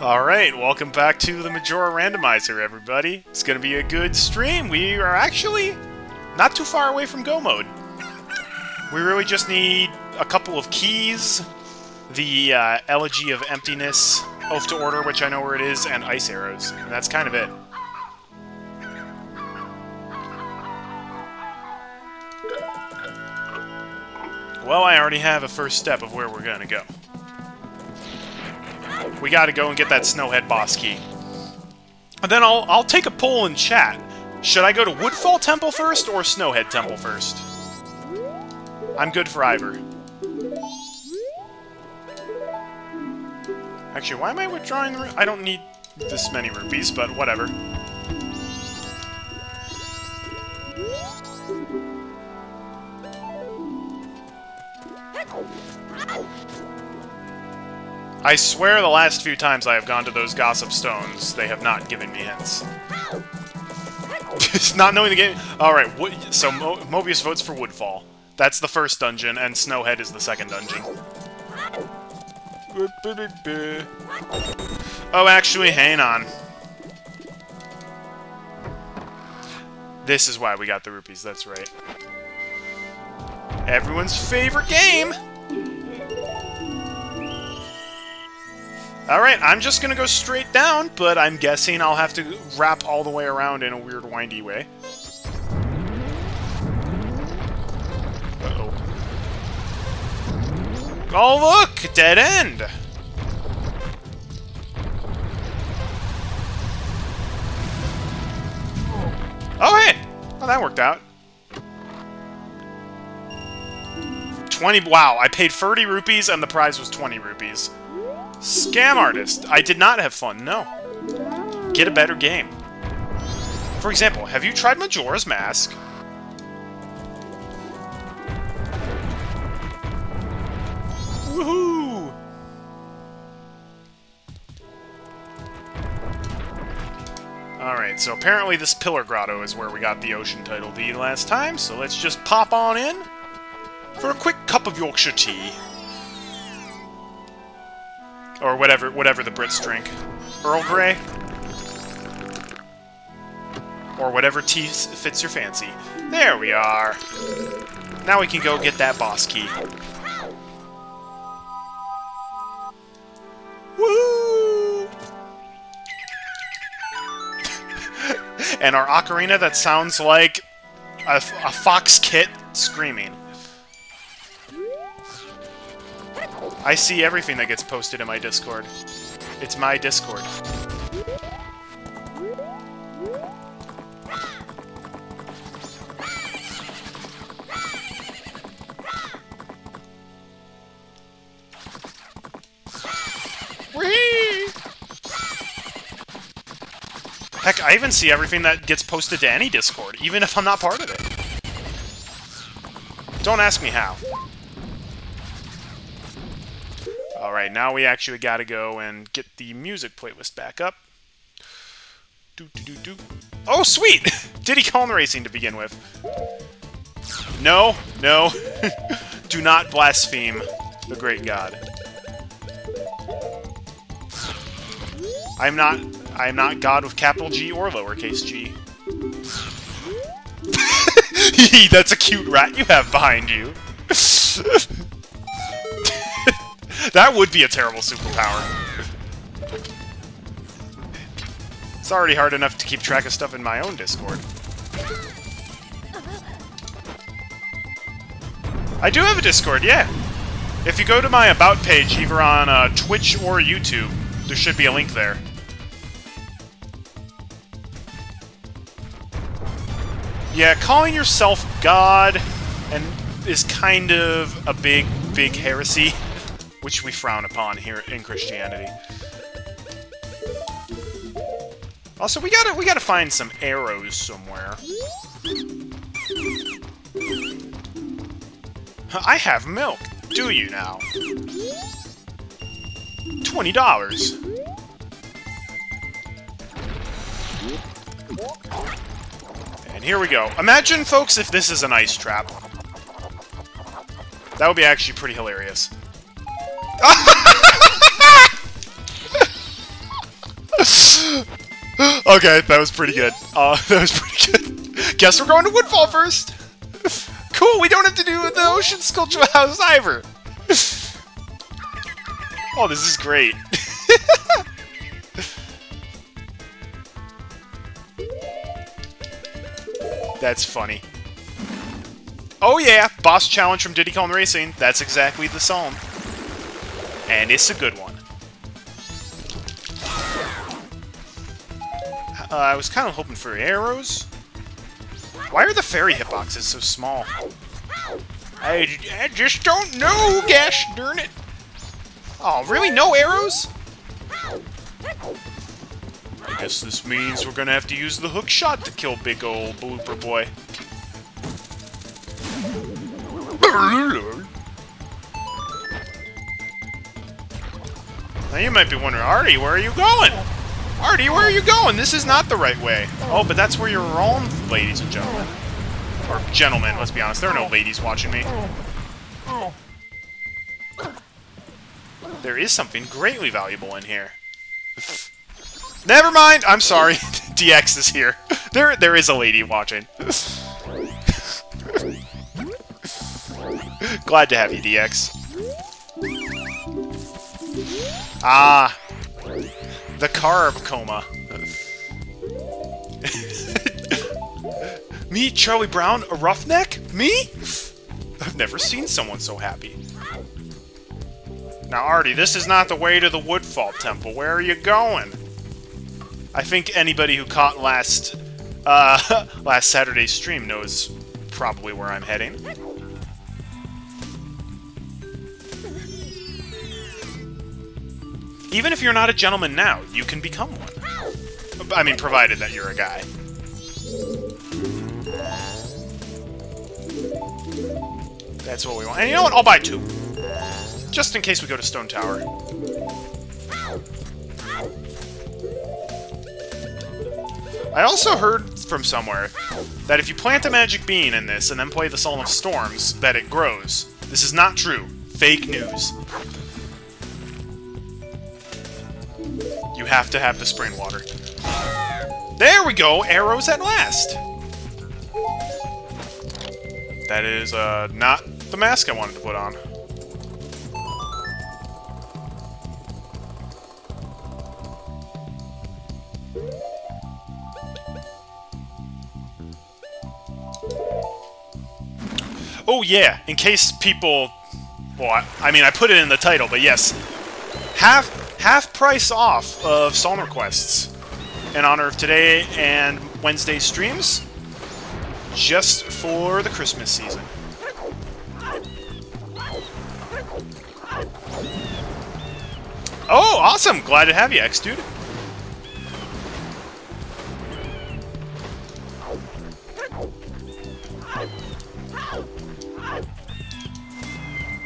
Alright, welcome back to the Majora Randomizer, everybody. It's gonna be a good stream. We are actually not too far away from Go Mode. We really just need a couple of keys, the uh, Elegy of Emptiness, Oath to Order, which I know where it is, and Ice Arrows. And that's kind of it. Well, I already have a first step of where we're gonna go. We gotta go and get that Snowhead boss key. And then I'll, I'll take a poll in chat. Should I go to Woodfall Temple first or Snowhead Temple first? I'm good for Ivor. Actually, why am I withdrawing the... I don't need this many rupees, but whatever. I swear the last few times I have gone to those Gossip Stones, they have not given me hints. not knowing the game... Alright, so Mo Mobius votes for Woodfall. That's the first dungeon, and Snowhead is the second dungeon. Oh, actually, hang on. This is why we got the rupees, that's right. Everyone's favorite game! Alright, I'm just gonna go straight down, but I'm guessing I'll have to wrap all the way around in a weird windy way. Uh-oh. Oh, look! Dead end! Oh, hey! Oh, that worked out. 20... Wow, I paid 30 rupees and the prize was 20 rupees. Scam artist. I did not have fun, no. Get a better game. For example, have you tried Majora's Mask? Woohoo! Alright, so apparently this Pillar Grotto is where we got the Ocean Title Deed last time, so let's just pop on in for a quick cup of Yorkshire tea. Or whatever whatever the Brits drink. Earl Grey? Or whatever tea fits your fancy. There we are. Now we can go get that boss key. Woo! and our ocarina that sounds like a, a fox kit screaming. I see everything that gets posted in my Discord. It's my Discord. Heck, I even see everything that gets posted to any Discord, even if I'm not part of it. Don't ask me how. Alright, now we actually gotta go and get the music playlist back up. Do, do, do. Oh, sweet! Diddy Kong Racing to begin with. No, no. do not blaspheme the great god. I'm not I am not God with capital G or lowercase g. That's a cute rat you have behind you. that would be a terrible superpower. It's already hard enough to keep track of stuff in my own Discord. I do have a Discord, yeah. If you go to my About page, either on uh, Twitch or YouTube, there should be a link there. Yeah, calling yourself God and is kind of a big, big heresy, which we frown upon here in Christianity. Also, we gotta we gotta find some arrows somewhere. I have milk. Do you now? Twenty dollars. And here we go. Imagine, folks, if this is an ice trap. That would be actually pretty hilarious. okay, that was pretty good. Uh, that was pretty good. Guess we're going to Woodfall first. cool, we don't have to do the Ocean Sculpture House either. oh, this is great. That's funny. Oh yeah, boss challenge from Diddy Kong Racing. That's exactly the song. And it's a good one. Uh, I was kind of hoping for arrows. Why are the fairy hitboxes so small? I, I just don't know, gosh darn it. Oh, really? No arrows? I guess this means we're gonna have to use the hook shot to kill big old blooper boy. Now you might be wondering, Artie, where are you going? Artie, where are you going? This is not the right way. Oh, but that's where you're wrong, ladies and gentlemen. Or gentlemen, let's be honest. There are no ladies watching me. There is something greatly valuable in here. Never mind! I'm sorry. DX is here. There, There is a lady watching. Glad to have you, DX. Ah, the carb coma. Me, Charlie Brown, a roughneck? Me? I've never seen someone so happy. Now, Artie, this is not the way to the Woodfall Temple. Where are you going? I think anybody who caught last uh, last Saturday's stream knows probably where I'm heading. Even if you're not a gentleman now, you can become one. I mean, provided that you're a guy. That's what we want. And you know what? I'll buy two. Just in case we go to Stone Tower. I also heard from somewhere that if you plant a magic bean in this and then play the Song of Storms, that it grows. This is not true. Fake news. You have to have the spring water. There we go! Arrows at last! That is, uh, not the mask I wanted to put on. Oh yeah, in case people... Well, I, I mean, I put it in the title, but yes. Half half price off of Song Requests in honor of today and Wednesday streams, just for the Christmas season. Oh, awesome! Glad to have you, X-Dude.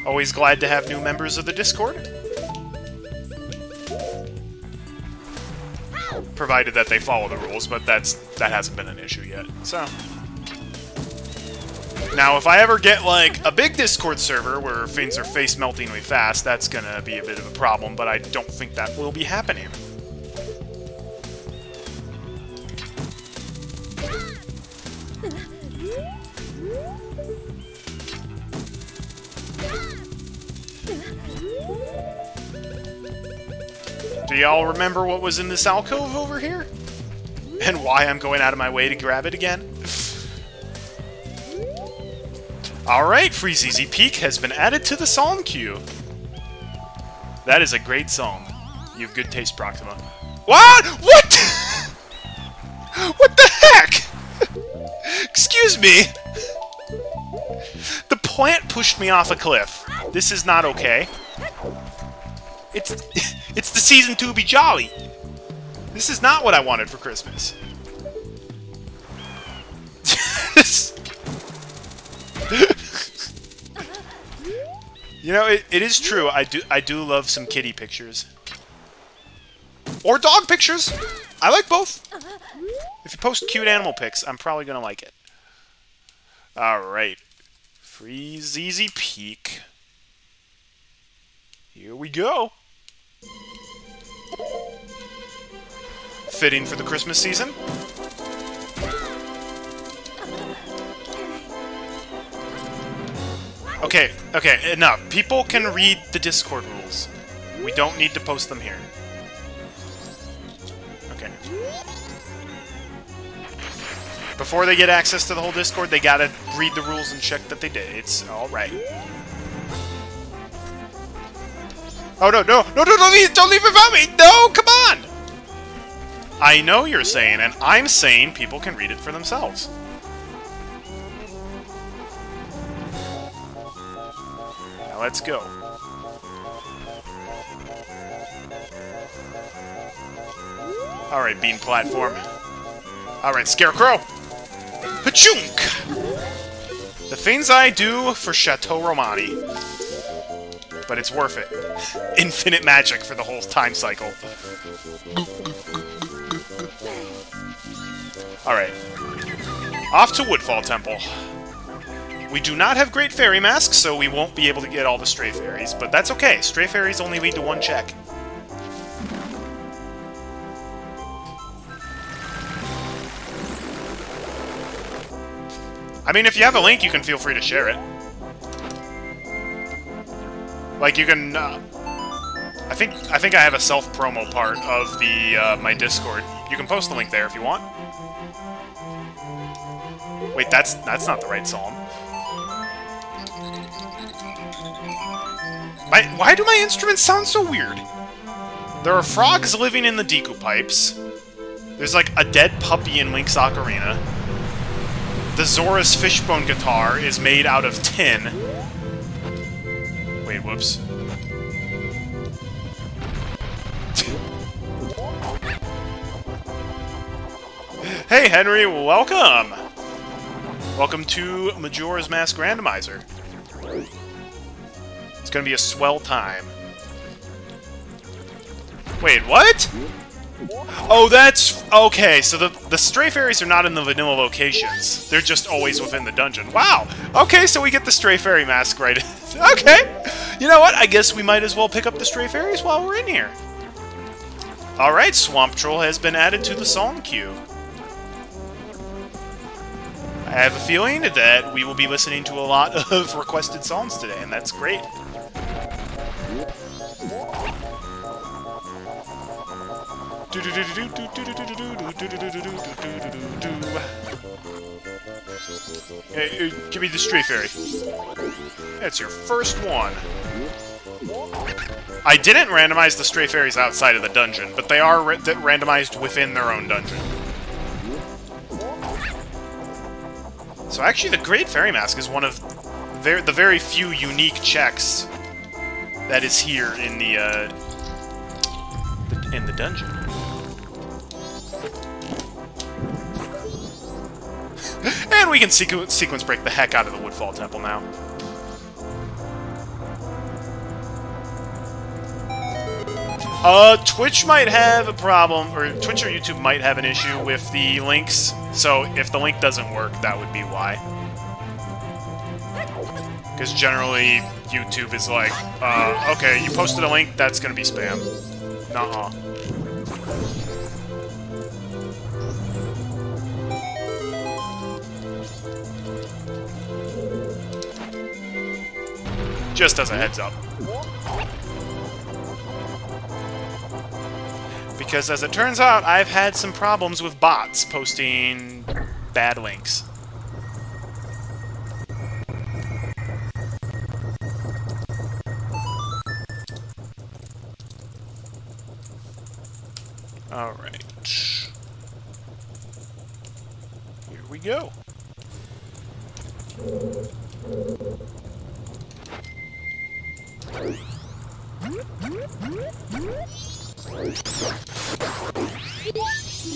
Always glad to have new members of the Discord. Provided that they follow the rules, but that's that hasn't been an issue yet. So now, if I ever get like a big Discord server where things are face meltingly fast, that's gonna be a bit of a problem. But I don't think that will be happening. Y'all remember what was in this alcove over here? And why I'm going out of my way to grab it again? Alright, Freezeezy Peak has been added to the song queue. That is a great song. You have good taste, Proxima. What? What? what the heck? Excuse me. The plant pushed me off a cliff. This is not okay. It's it's the season to be jolly. This is not what I wanted for Christmas. you know, it, it is true. I do I do love some kitty pictures. Or dog pictures. I like both. If you post cute animal pics, I'm probably to like it. Alright. Freezeezy Peak. Here we go. Fitting for the Christmas season. Okay, okay, enough. People can read the Discord rules. We don't need to post them here. Okay. Before they get access to the whole Discord, they gotta read the rules and check that they did. It's alright. Oh, no, no, no, no, don't leave, don't leave without me! No, come on! I know you're saying, and I'm saying people can read it for themselves. Now let's go. Alright, bean platform. Alright, Scarecrow! Pachunk! The things I do for Chateau Romani but it's worth it. Infinite magic for the whole time cycle. Alright. Off to Woodfall Temple. We do not have Great Fairy Masks, so we won't be able to get all the Stray Fairies, but that's okay. Stray Fairies only lead to one check. I mean, if you have a link, you can feel free to share it. Like you can. Uh, I think I think I have a self promo part of the uh, my Discord. You can post the link there if you want. Wait, that's that's not the right psalm. My, why do my instruments sound so weird? There are frogs living in the Deku pipes. There's like a dead puppy in Link's Ocarina. The Zora's fishbone guitar is made out of tin. Wait, whoops. hey, Henry, welcome! Welcome to Majora's Mask Randomizer. It's gonna be a swell time. Wait, what? Oh, that's... Okay, so the, the Stray Fairies are not in the vanilla locations. They're just always within the dungeon. Wow! Okay, so we get the Stray Fairy mask right... okay! You know what? I guess we might as well pick up the Stray Fairies while we're in here. Alright, Swamp Troll has been added to the song queue. I have a feeling that we will be listening to a lot of requested songs today, and that's great. Hey, give me the Stray Fairy. That's your first one. I didn't randomize the Stray Fairies outside of the dungeon, but they are ra randomized within their own dungeon. So actually, the Great Fairy Mask is one of the very few unique checks that is here in the, uh, in the dungeon. and we can sequ sequence break the heck out of the Woodfall Temple now. Uh, Twitch might have a problem, or Twitch or YouTube might have an issue with the links, so if the link doesn't work, that would be why. Because generally, YouTube is like, uh, okay, you posted a link, that's gonna be spam. Nuh-uh. Just as a heads up. Because as it turns out, I've had some problems with bots posting bad links. Alright. Here we go.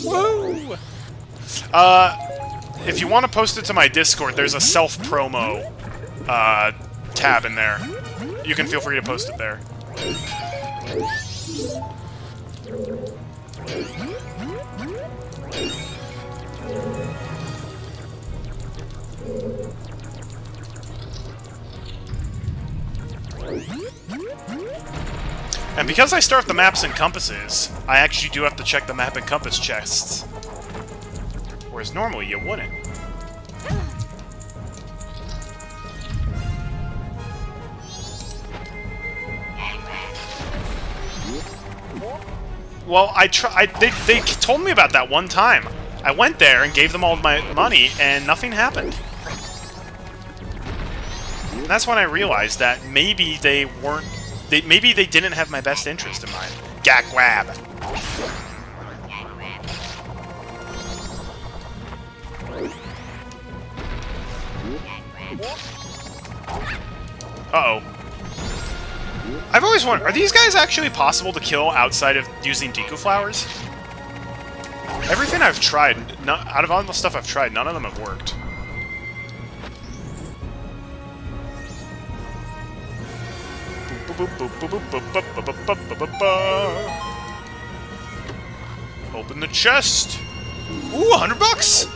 Woo! Uh, if you want to post it to my Discord, there's a self-promo uh, tab in there. You can feel free to post it there. And because I start the maps and compasses, I actually do have to check the map and compass chests. Whereas normally you wouldn't. Well, I try. They they told me about that one time. I went there and gave them all my money, and nothing happened. And that's when I realized that maybe they weren't. They maybe they didn't have my best interest in mind. Gagwab. Uh-oh. I've always wondered, are these guys actually possible to kill outside of using Deku Flowers? Everything I've tried, out of all the stuff I've tried, none of them have worked. Open the chest. Ooh, 100 bucks!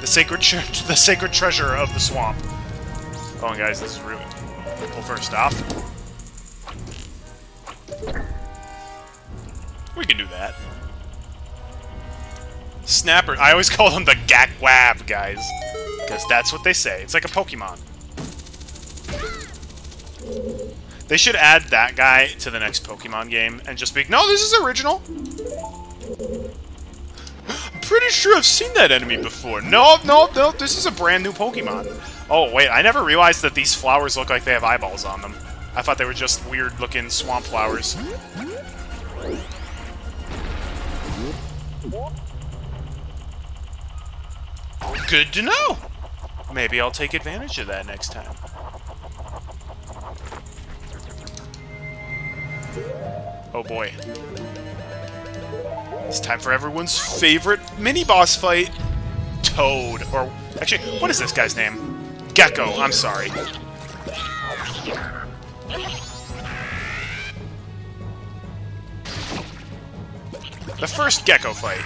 The sacred the sacred treasure of the swamp. Oh, guys, this is really... Well, first off... We can do that. Snapper. I always call them the Gagwab guys. Because that's what they say. It's like a Pokemon. They should add that guy to the next Pokemon game and just be no, this is original. I'm pretty sure I've seen that enemy before. No, no, no, this is a brand new Pokemon. Oh, wait, I never realized that these flowers look like they have eyeballs on them. I thought they were just weird-looking swamp flowers. Good to know! Maybe I'll take advantage of that next time. Oh boy. It's time for everyone's favorite mini-boss fight! Toad. Or, actually, what is this guy's name? Gecko, I'm sorry. The first Gecko fight.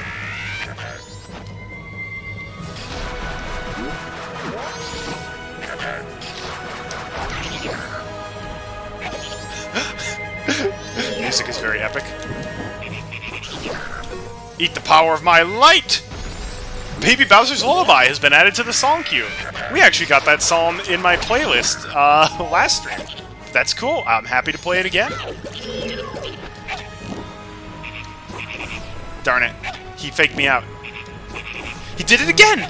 Music is very epic. Eat the power of my light! Baby Bowser's Lullaby has been added to the song queue. We actually got that song in my playlist uh, last stream. That's cool. I'm happy to play it again. Darn it. He faked me out. He did it again!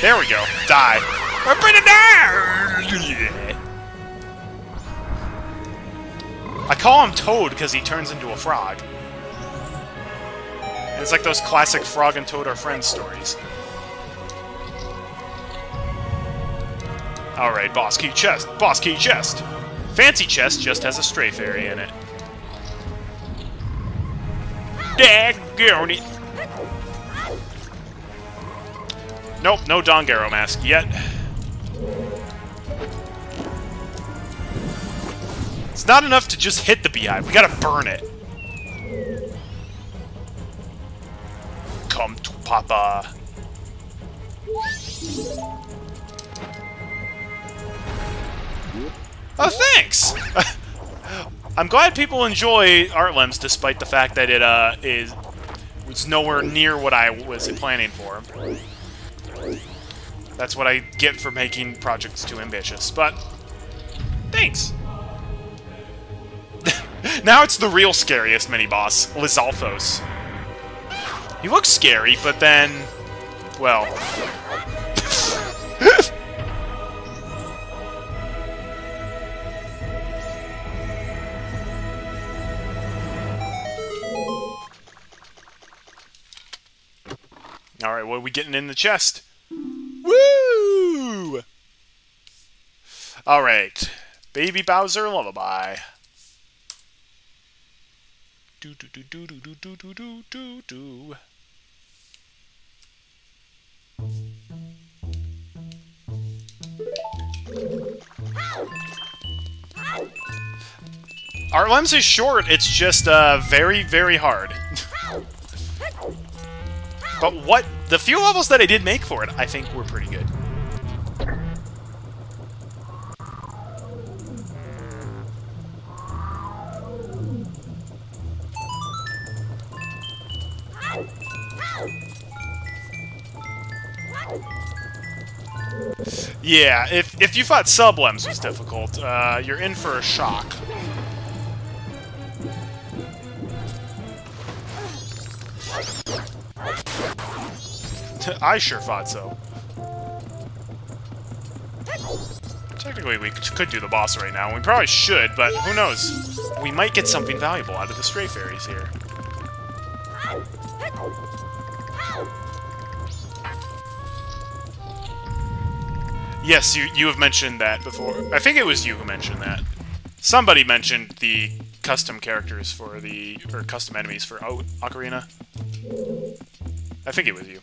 There we go. Die. Bring it down! I call him Toad because he turns into a frog. And It's like those classic Frog and Toad are friends stories. Alright, boss key chest. Boss key chest! Fancy chest just has a stray fairy in it. Daggone! Nope, no Don Gero mask yet. It's not enough to just hit the beehive. We gotta burn it. Come to Papa. Oh, thanks! I'm glad people enjoy Artlems despite the fact that it uh, is it's nowhere near what I was planning for. That's what I get for making projects too ambitious, but thanks! Now it's the real scariest mini-boss, Lizalfos. He looks scary, but then... Well... Alright, what are we getting in the chest? Woo! Alright. Baby Bowser Lullaby. Do do do do do do do do do do. Artlems is short, it's just uh, very, very hard. but what the few levels that I did make for it, I think were pretty good. Yeah, if, if you thought Sublems was difficult, uh, you're in for a shock. I sure thought so. Technically, we could do the boss right now. We probably should, but who knows? We might get something valuable out of the Stray Fairies here. Yes, you, you have mentioned that before. I think it was you who mentioned that. Somebody mentioned the custom characters for the... or custom enemies for o Ocarina. I think it was you.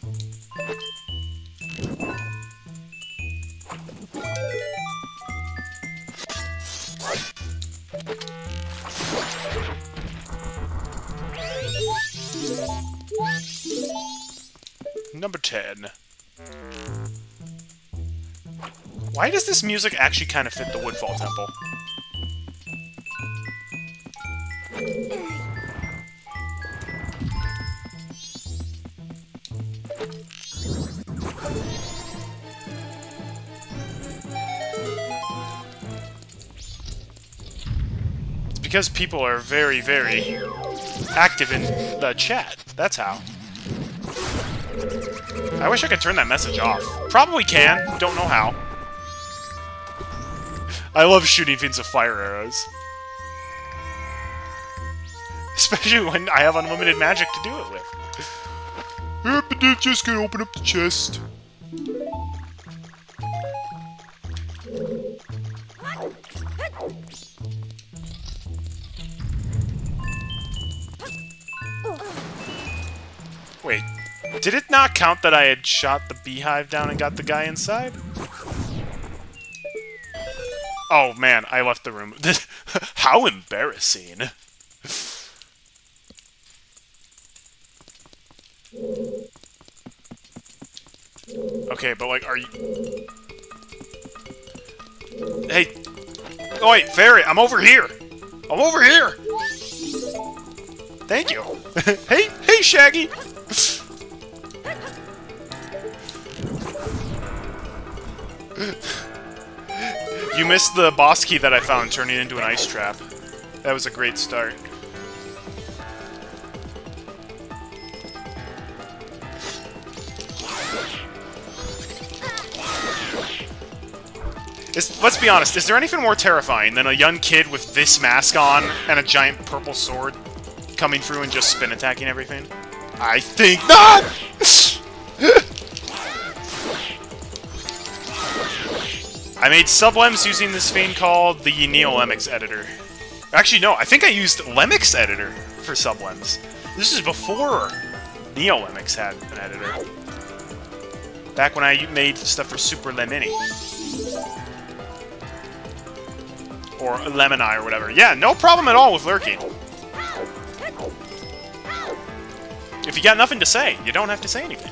Number 10. Why does this music actually kind of fit the Woodfall Temple? It's because people are very, very active in the chat. That's how. I wish I could turn that message off. Probably can, don't know how. I love shooting things with fire arrows. Especially when I have unlimited magic to do it with. Yep, but they're just gonna open up the chest. Wait, did it not count that I had shot the beehive down and got the guy inside? Oh man, I left the room. How embarrassing. Okay, but like, are you... Hey! Oh wait, Fairy, I'm over here! I'm over here! Thank you! hey, hey, Shaggy! You missed the boss key that I found turning into an ice trap. That was a great start. Is, let's be honest, is there anything more terrifying than a young kid with this mask on and a giant purple sword coming through and just spin attacking everything? I think not! I made sublems using this thing called the NeoLemmix editor. Actually, no, I think I used Lemmix editor for sublems. This is before NeoLemmix had an editor. Back when I made stuff for Super Lemmini. Or Lemoni or whatever. Yeah, no problem at all with lurking. If you got nothing to say, you don't have to say anything.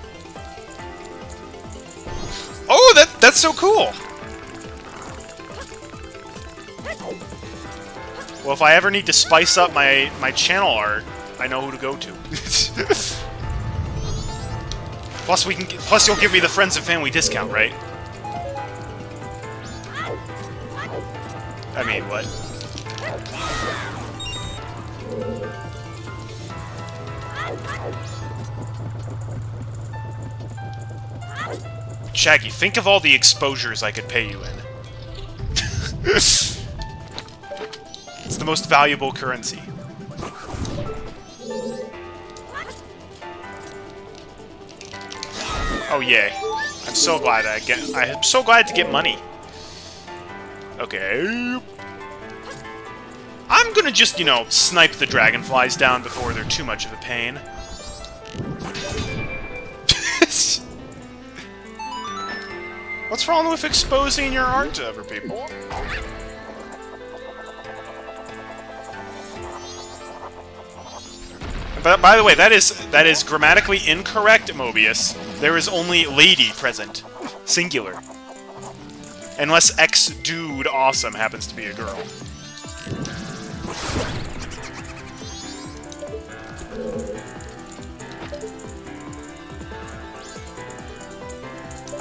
Oh, that that's so cool! Well, if I ever need to spice up my, my channel art, I know who to go to. plus, we can. Plus, you'll give me the friends and family discount, right? I mean, what? Shaggy, think of all the exposures I could pay you in. It's the most valuable currency. Oh yay. I'm so glad I get I'm so glad to get money. Okay. I'm gonna just, you know, snipe the dragonflies down before they're too much of a pain. What's wrong with exposing your art to other people? But by the way, that is that is grammatically incorrect, Mobius. There is only lady present. Singular. Unless X-Dude Awesome happens to be a girl.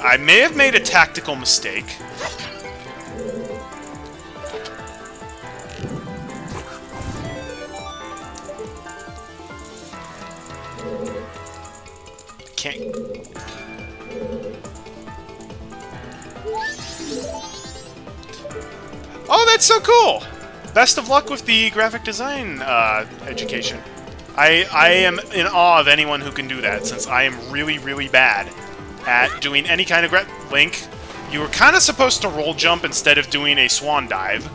I may have made a tactical mistake. Can't... Oh, that's so cool! Best of luck with the graphic design uh, education. I, I am in awe of anyone who can do that, since I am really, really bad at doing any kind of Link, you were kind of supposed to roll jump instead of doing a swan dive.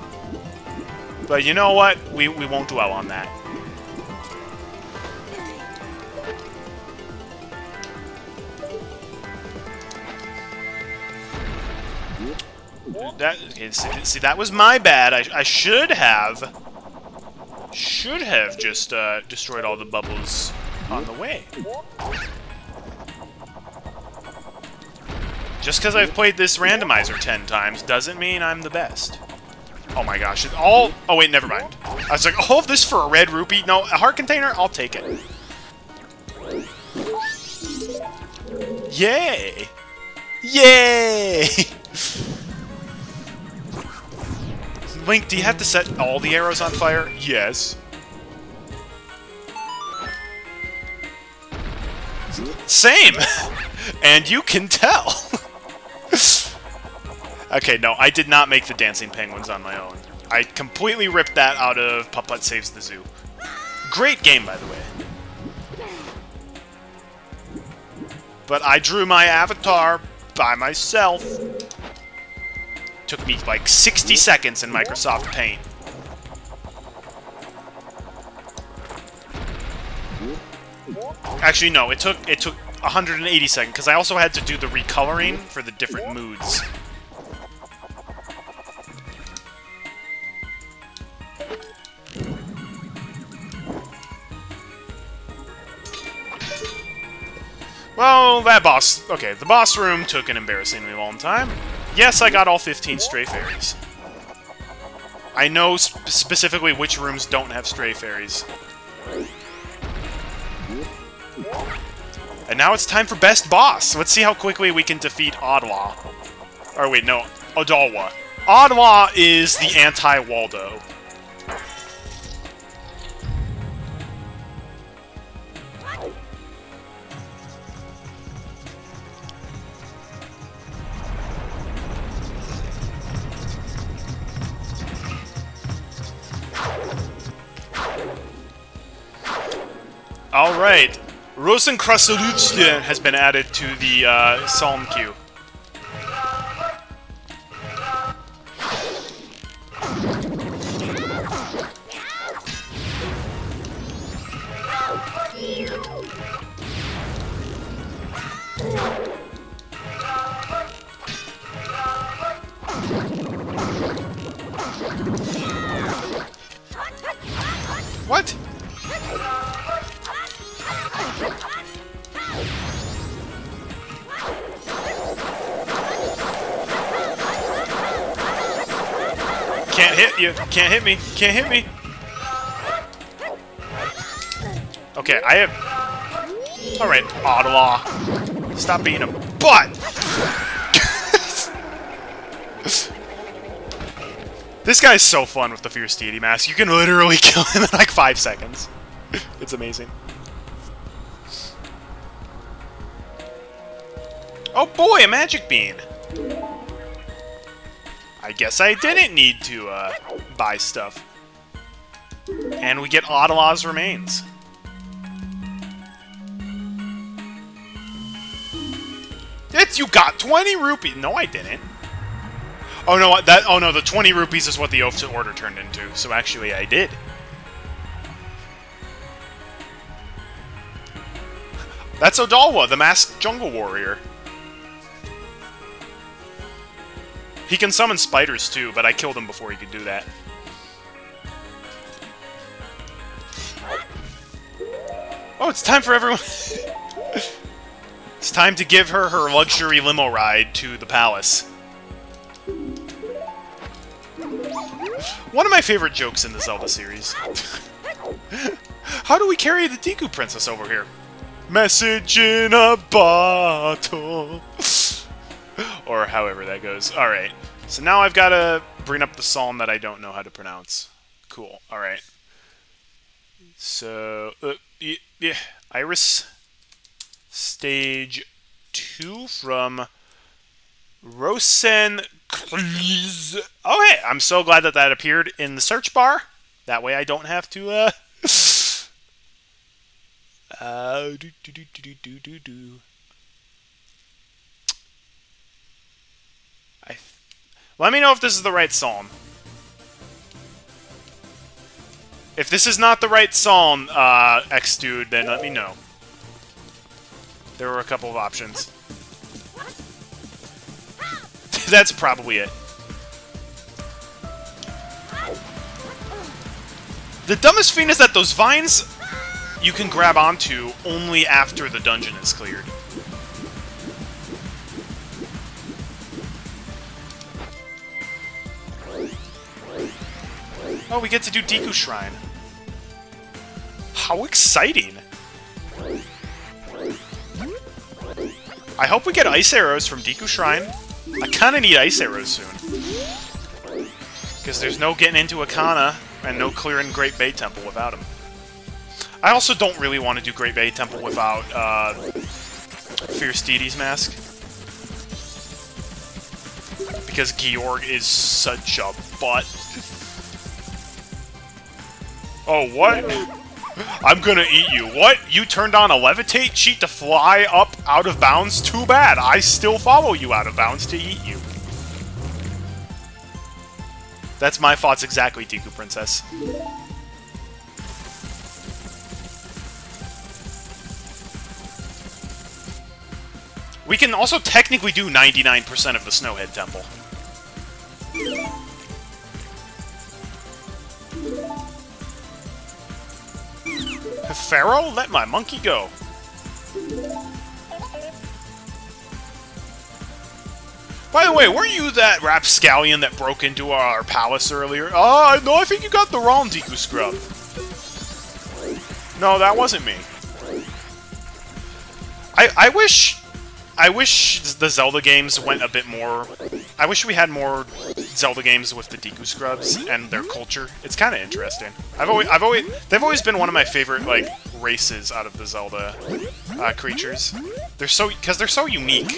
But you know what? We, we won't dwell on that. That okay, see, see, that was my bad. I, I should have should have just uh, destroyed all the bubbles on the way. Just because I've played this randomizer 10 times doesn't mean I'm the best. Oh my gosh, it's all... Oh wait, never mind. I was like, all of this for a red rupee? No, a heart container? I'll take it. Yay! Yay! Link, do you have to set all the arrows on fire? Yes. Same! and you can tell! okay, no, I did not make the dancing penguins on my own. I completely ripped that out of Putt Saves the Zoo. Great game, by the way. But I drew my avatar by myself. Took me like 60 seconds in Microsoft Paint. Actually, no, it took it took 180 seconds, because I also had to do the recoloring for the different moods. Well, that boss... Okay, the boss room took an embarrassingly long time. Yes, I got all 15 stray fairies. I know sp specifically which rooms don't have stray fairies. And now it's time for Best Boss. Let's see how quickly we can defeat Odwa. Or wait, no, Odalwa. Odwa is the anti-Waldo. Rosenkrasserlutste has been added to the uh, song queue. Can't hit me. Can't hit me. Okay, I have... Alright, Odalwa. Stop being a butt! this guy's so fun with the Fierce Deity Mask. You can literally kill him in like five seconds. it's amazing. Oh boy, a magic bean! I guess I didn't need to uh, buy stuff. And we get Odalwa's remains. It's you got 20 rupees. No, I didn't. Oh no, that oh no, the 20 rupees is what the oath to order turned into. So actually I did. That's Odalwa, the masked jungle warrior. He can summon spiders too, but I killed him before he could do that. Oh, it's time for everyone... it's time to give her her luxury limo ride to the palace. One of my favorite jokes in the Zelda series. How do we carry the Deku Princess over here? Message in a bottle. or however that goes. Alright, so now I've got to bring up the psalm that I don't know how to pronounce. Cool, alright. So, uh, yeah, Iris stage 2 from Rosen Oh, hey, I'm so glad that that appeared in the search bar. That way I don't have to, uh... uh do, do, do, do, do, do, do. I... Let me know if this is the right psalm. If this is not the right psalm, uh, X-Dude, then let me know. There were a couple of options. That's probably it. The dumbest thing is that those vines you can grab onto only after the dungeon is cleared. Oh, we get to do Deku Shrine. How exciting! I hope we get ice arrows from Deku Shrine. I kinda need ice arrows soon. Because there's no getting into Ikana, and no clearing Great Bay Temple without him. I also don't really want to do Great Bay Temple without, uh, Fierce Deity's Mask. Because Gyorg is such a butt. Oh, what? I'm gonna eat you. What? You turned on a levitate cheat to fly up out of bounds? Too bad. I still follow you out of bounds to eat you. That's my thoughts exactly, Deku Princess. We can also technically do 99% of the Snowhead Temple. Pharaoh, let my monkey go. By the way, were you that rapscallion that broke into our palace earlier? Oh, no, I think you got the wrong Deku Scrub. No, that wasn't me. I, I wish I wish the Zelda games went a bit more... I wish we had more Zelda games with the Deku Scrubs and their culture. It's kind of interesting. I've always, I've always, they've always been one of my favorite like races out of the Zelda uh, creatures. They're so, because they're so unique.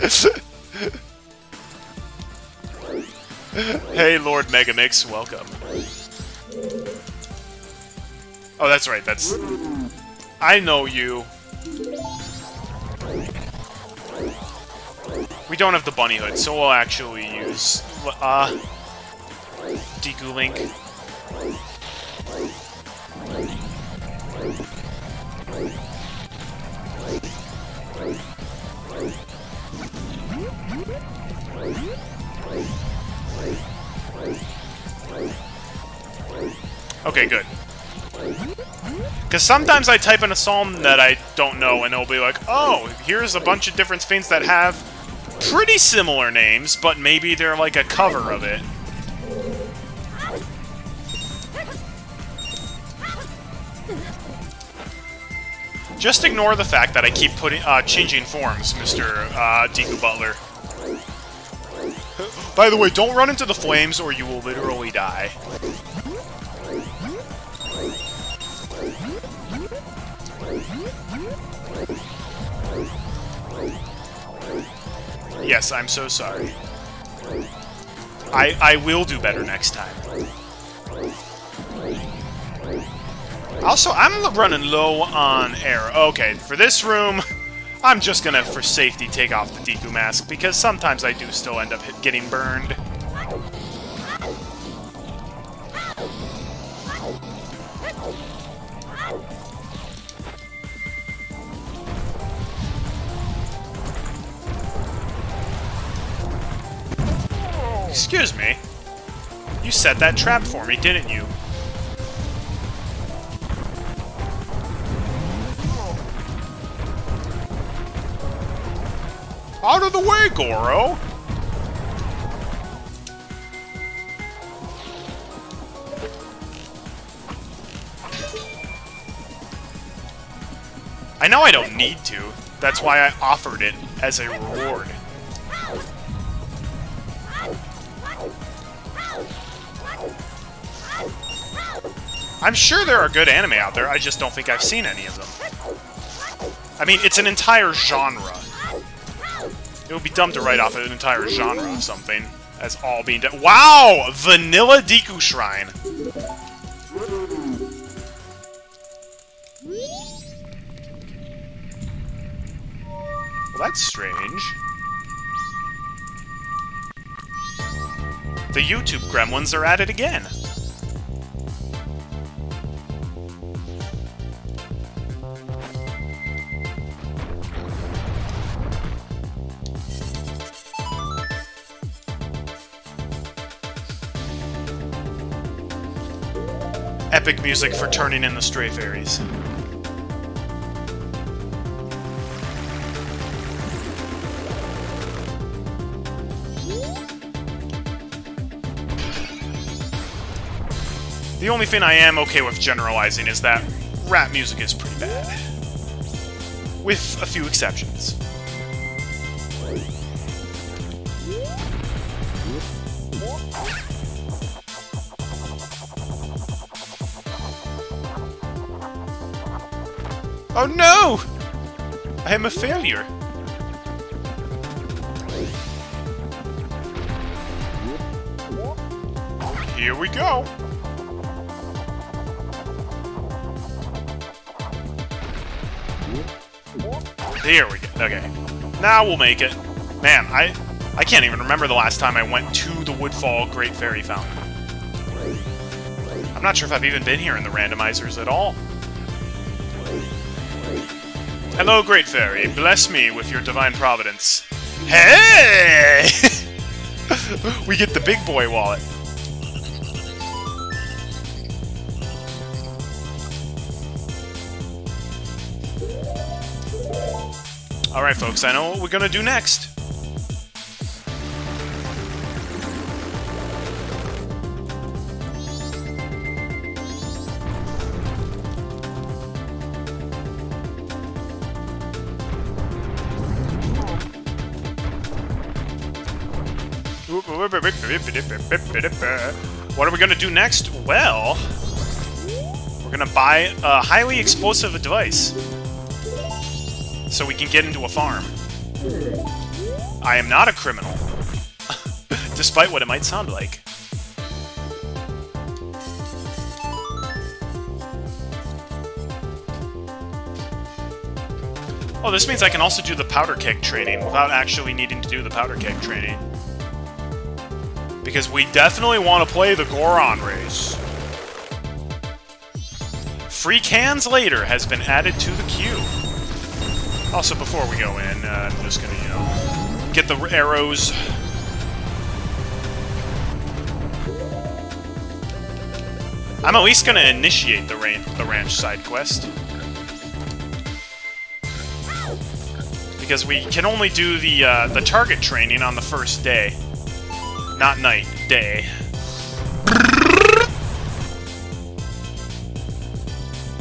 hey, Lord Megamix, welcome. Oh, that's right, that's... I know you. We don't have the bunny hood, so we'll actually use... Uh... Deku Link. Okay, good. Because sometimes I type in a psalm that I don't know, and it'll be like, oh, here's a bunch of different things that have pretty similar names, but maybe they're like a cover of it. Just ignore the fact that I keep putting uh, changing forms, Mr. Uh, Deku Butler. By the way, don't run into the flames or you will literally die. Yes, I'm so sorry. I, I will do better next time. Also, I'm running low on air. Okay, for this room, I'm just gonna, for safety, take off the Deku mask, because sometimes I do still end up getting burned. Excuse me. You set that trap for me, didn't you? Out of the way, Goro! I know I don't need to. That's why I offered it as a reward. I'm sure there are good anime out there, I just don't think I've seen any of them. I mean, it's an entire genre. It would be dumb to write off an entire genre of something as all being done. Wow! Vanilla Deku Shrine! Well, that's strange. The YouTube gremlins are at it again. Epic music for turning in the stray fairies. The only thing I am okay with generalizing is that rap music is pretty bad. With a few exceptions. Oh no! I am a failure. Here we go. There we go. Okay. Now we'll make it. Man, I I can't even remember the last time I went to the Woodfall Great Fairy Fountain. I'm not sure if I've even been here in the randomizers at all. Hello, Great Fairy. Bless me with your divine providence. Hey! we get the big boy wallet. Alright, folks, I know what we're gonna do next. What are we gonna do next? Well, we're gonna buy a highly explosive device so we can get into a farm. I am not a criminal, despite what it might sound like. Oh, this means I can also do the powder keg training without actually needing to do the powder keg training. Because we definitely want to play the Goron race. Free cans later has been added to the queue. Also, before we go in, uh, I'm just gonna, you know, get the arrows. I'm at least gonna initiate the, ran the ranch side quest. Because we can only do the, uh, the target training on the first day. Not night, day.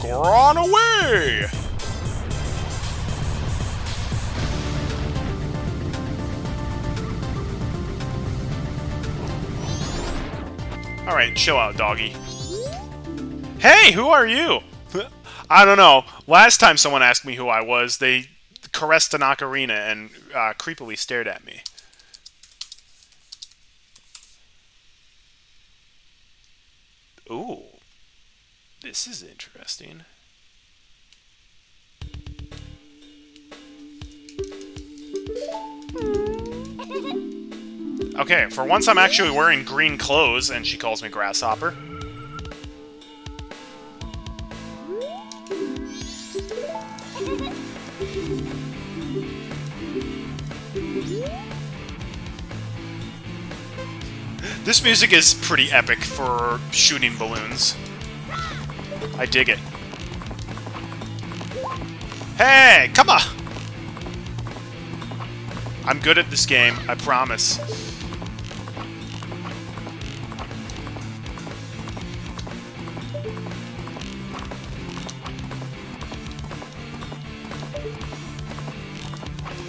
Goron away! Alright, chill out, doggy. Hey, who are you? I don't know. Last time someone asked me who I was, they caressed an ocarina and uh, creepily stared at me. Ooh. This is interesting. Okay, for once I'm actually wearing green clothes, and she calls me Grasshopper. This music is pretty epic for shooting balloons. I dig it. Hey, come on! I'm good at this game, I promise.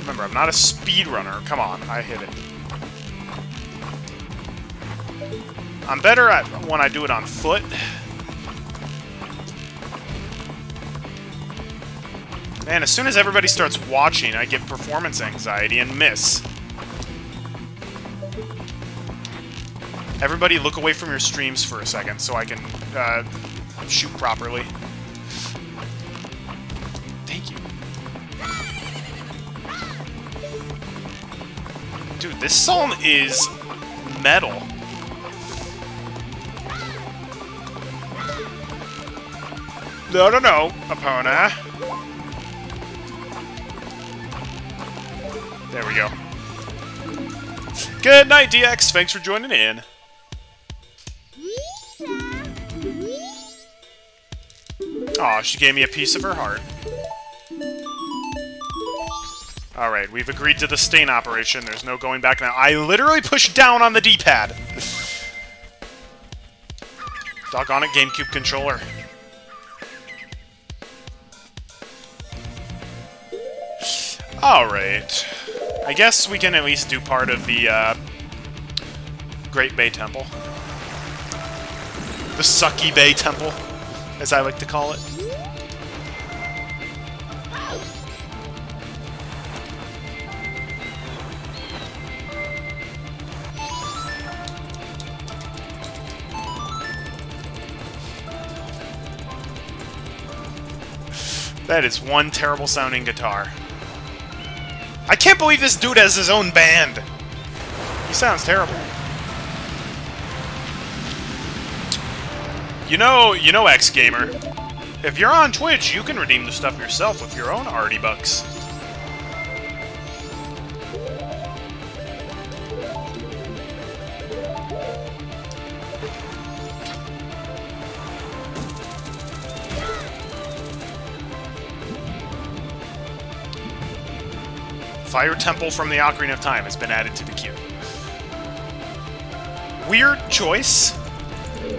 Remember, I'm not a speedrunner. Come on, I hit it. I'm better at when I do it on foot. Man, as soon as everybody starts watching, I get performance anxiety and miss. Everybody look away from your streams for a second so I can uh, shoot properly. Thank you. Dude, this song is metal. No, no, no, Epona. There we go. Good night, DX. Thanks for joining in. Aw, she gave me a piece of her heart. Alright, we've agreed to the stain operation. There's no going back now. I literally pushed down on the D-pad. Doggone it, GameCube controller. Alright. I guess we can at least do part of the, uh, Great Bay Temple. The Sucky Bay Temple, as I like to call it. That is one terrible sounding guitar. I can't believe this dude has his own band! He sounds terrible. You know, you know X Gamer. If you're on Twitch, you can redeem the stuff yourself with your own arty bucks. Fire Temple from the Ocarina of Time has been added to the queue. Weird choice.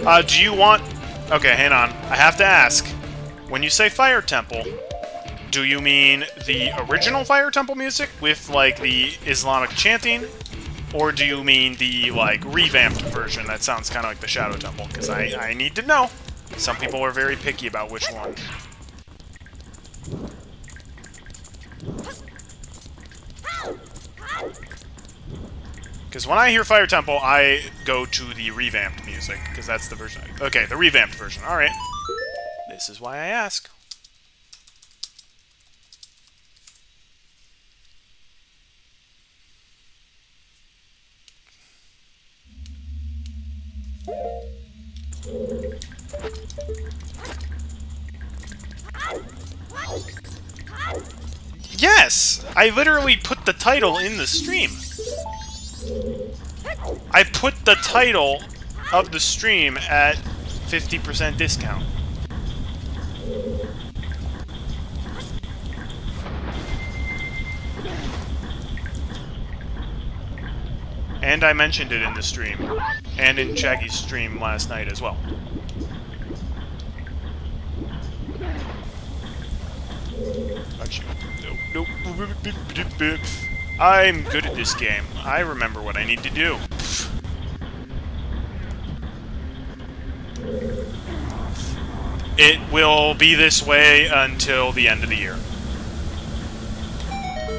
Uh, do you want... Okay, hang on. I have to ask. When you say Fire Temple, do you mean the original Fire Temple music with, like, the Islamic chanting? Or do you mean the, like, revamped version that sounds kind of like the Shadow Temple? Because I, I need to know. Some people are very picky about which one. Because when I hear Fire Temple, I go to the revamped music, because that's the version. I... Okay, the revamped version. Alright. This is why I ask. Yes! I literally put the title in the stream. I put the title of the stream at 50% discount. And I mentioned it in the stream. And in Shaggy's stream last night as well. Actually, nope, nope. I'm good at this game. I remember what I need to do. It will be this way until the end of the year.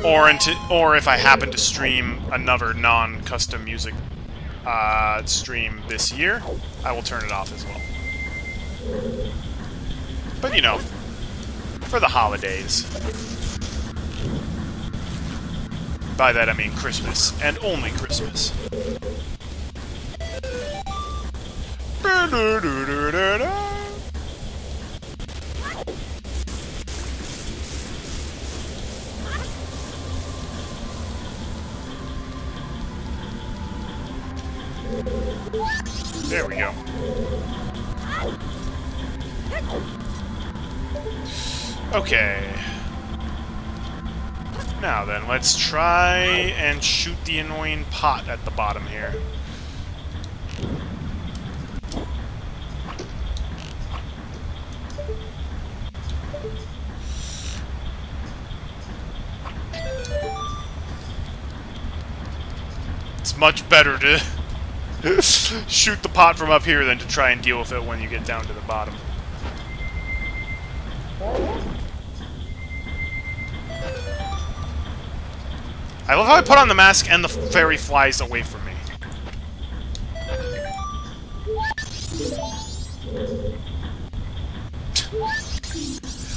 Or until, or if I happen to stream another non-custom music uh, stream this year, I will turn it off as well. But you know, for the holidays. By that I mean Christmas, and only Christmas. There we go. Okay. Now then, let's try and shoot the annoying pot at the bottom here. It's much better to shoot the pot from up here than to try and deal with it when you get down to the bottom. I love how I put on the mask and the fairy flies away from me.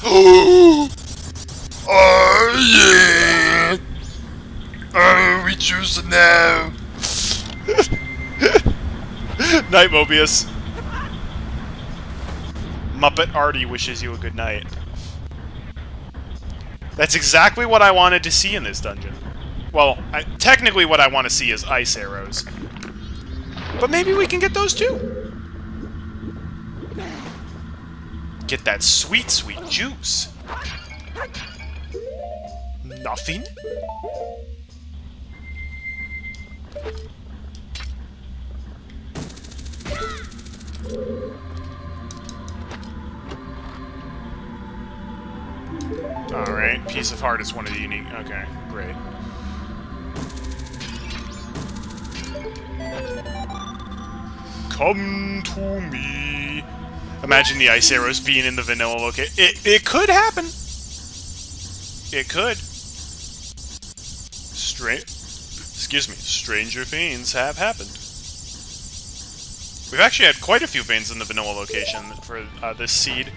Oh, oh yeah! Oh, we choose now. night, Mobius. Muppet Arty wishes you a good night. That's exactly what I wanted to see in this dungeon. Well, I, technically what I want to see is ice arrows. But maybe we can get those too. Get that sweet, sweet juice. Nothing? Alright, Piece of Heart is one of the unique... Okay, great. Come to me. Imagine the ice arrows being in the vanilla location. It, it could happen. It could. Straight. Excuse me. Stranger things have happened. We've actually had quite a few veins in the vanilla location for uh, this seed.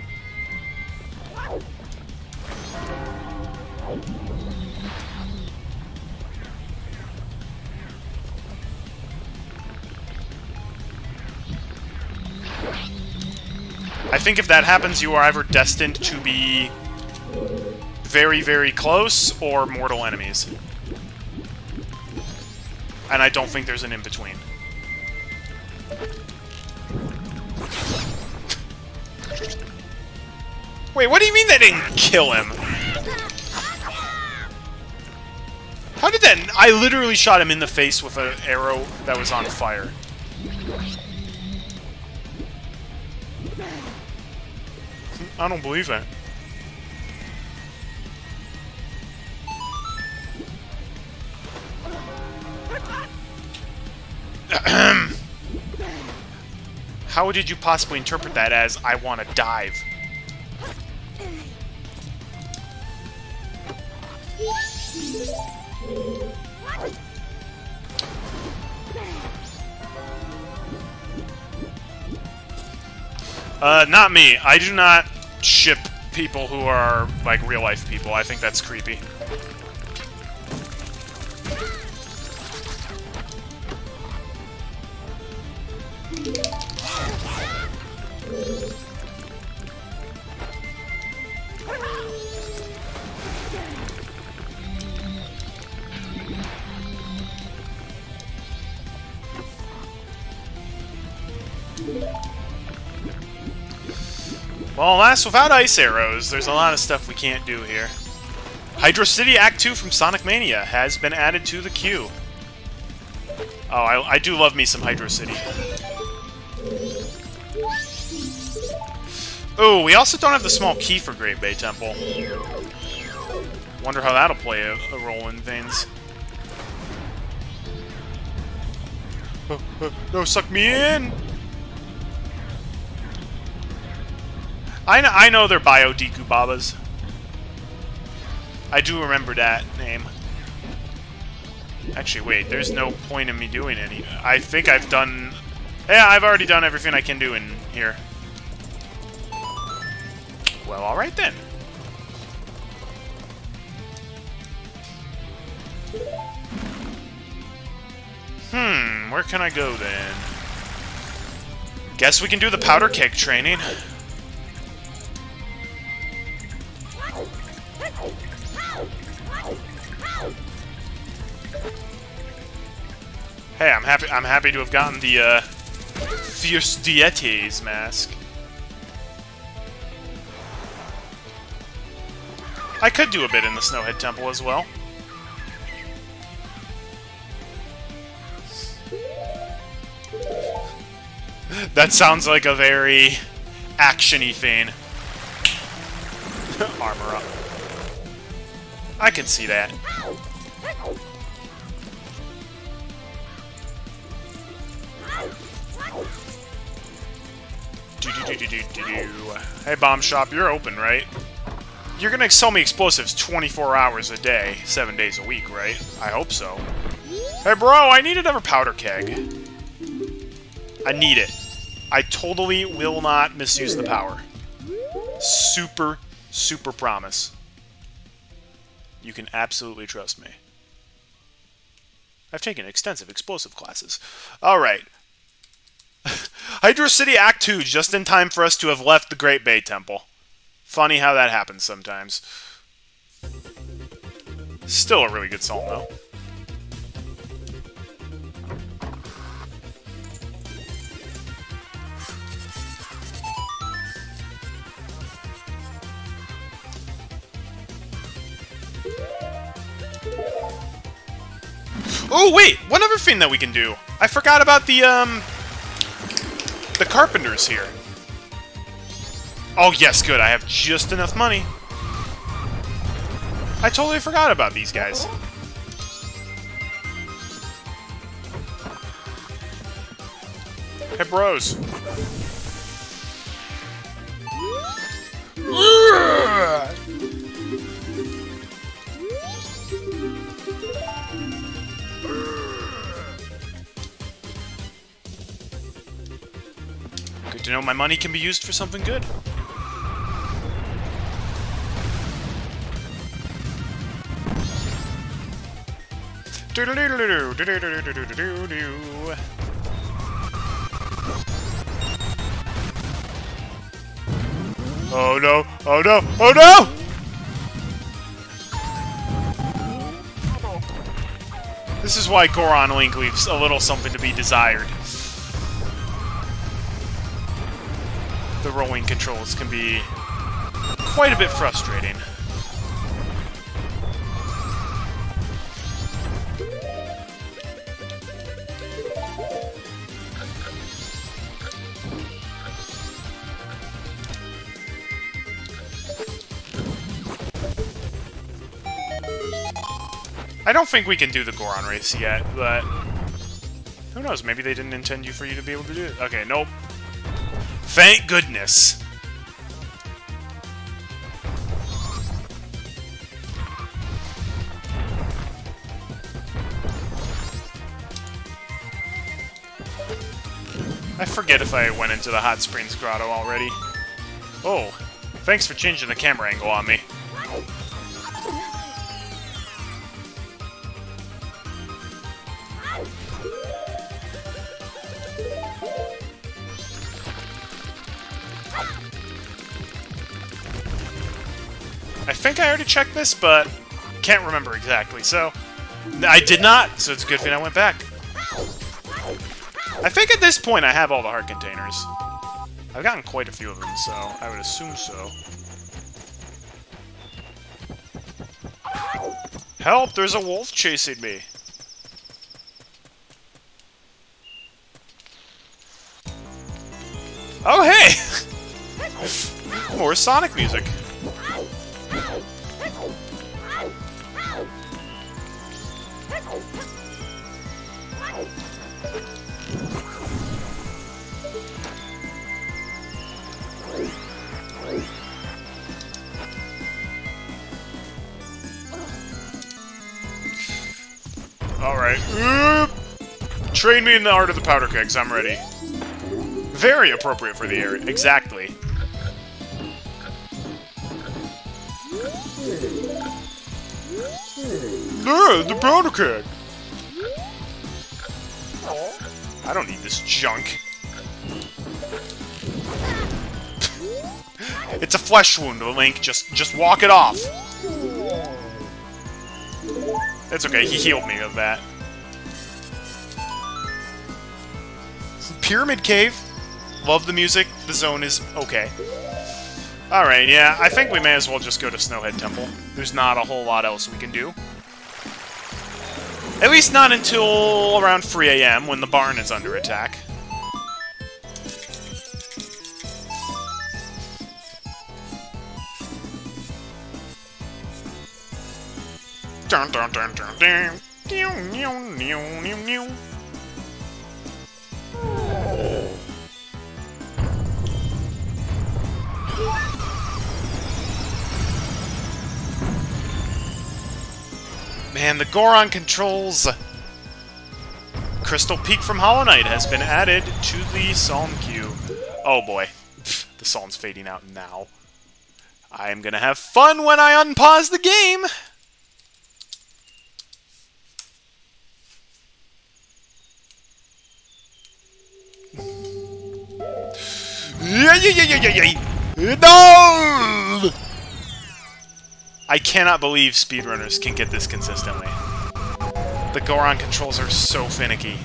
I think if that happens, you are either destined to be very, very close or mortal enemies. And I don't think there's an in-between. Wait, what do you mean that didn't kill him? How did that... I literally shot him in the face with an arrow that was on fire. I don't believe that. How did you possibly interpret that as, I want to dive? Uh, not me. I do not ship people who are, like, real-life people. I think that's creepy. Well, alas, without ice arrows, there's a lot of stuff we can't do here. Hydro City Act 2 from Sonic Mania has been added to the queue. Oh, I, I do love me some Hydro City. Oh, we also don't have the small key for Great Bay Temple. Wonder how that'll play a, a role in things. no, suck me in! I know, I know they're Bio Deku Babas. I do remember that name. Actually, wait, there's no point in me doing any... I think I've done... Yeah, I've already done everything I can do in here. Well, alright then. Hmm, where can I go then? Guess we can do the powder keg training. Hey, I'm happy. I'm happy to have gotten the uh, Fierce Deity's mask. I could do a bit in the Snowhead Temple as well. that sounds like a very actiony thing. Armor up. I can see that. Hey, Bomb Shop, you're open, right? You're gonna sell me explosives 24 hours a day, 7 days a week, right? I hope so. Hey, bro, I need another powder keg. I need it. I totally will not misuse the power. Super, super promise. You can absolutely trust me. I've taken extensive explosive classes. Alright. Hydro City Act 2, just in time for us to have left the Great Bay Temple. Funny how that happens sometimes. Still a really good song, though. Oh, wait! One other thing that we can do. I forgot about the, um... The carpenters here. Oh, yes, good. I have just enough money. I totally forgot about these guys. Hey, bros. Good to know my money can be used for something good. Oh no! Oh no! Oh no! This is why Goron Link leaves a little something to be desired. The rolling controls can be quite a bit frustrating. I don't think we can do the Goron race yet, but... Who knows, maybe they didn't intend you for you to be able to do it. Okay, nope. Thank goodness. I forget if I went into the Hot Springs Grotto already. Oh, thanks for changing the camera angle on me. I think I already checked this, but can't remember exactly, so... I did not, so it's a good thing I went back. I think at this point I have all the heart containers. I've gotten quite a few of them, so I would assume so. Help! There's a wolf chasing me! Oh, hey! More Sonic music. Alright. Train me in the art of the powder kegs, I'm ready. Very appropriate for the area. Exactly. Yeah, the powder keg! I don't need this junk. it's a flesh wound, Link. Just, just walk it off. It's okay, he healed me of that. Pyramid Cave. Love the music. The zone is okay. Alright, yeah, I think we may as well just go to Snowhead Temple. There's not a whole lot else we can do. At least not until around 3 a.m. when the barn is under attack. Dun dun dun Man, the Goron controls... Crystal Peak from Hollow Knight has been added to the song queue. Oh boy. the Psalm's fading out now. I am gonna have fun when I unpause the game! Yeah, yeah, yeah, yeah, yeah, yeah. No! I cannot believe speedrunners can get this consistently. The Goron controls are so finicky.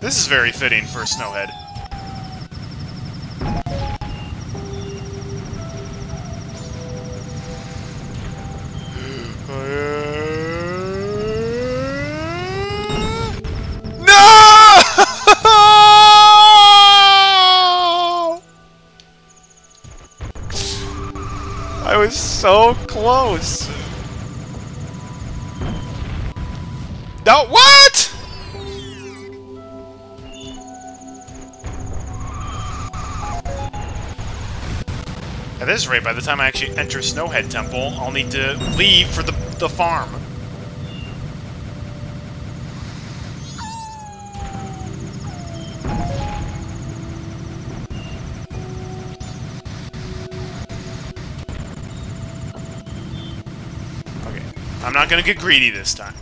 This is very fitting for Snowhead. So close. No, what? At this rate, by the time I actually enter Snowhead Temple, I'll need to leave for the, the farm. Not gonna get greedy this time.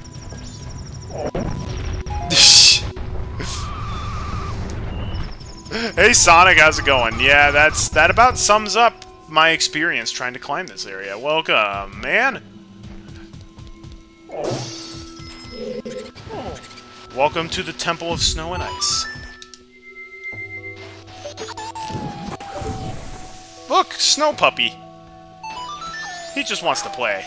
hey Sonic, how's it going? Yeah, that's that about sums up my experience trying to climb this area. Welcome, man. Welcome to the Temple of Snow and Ice. Look, Snow Puppy. He just wants to play.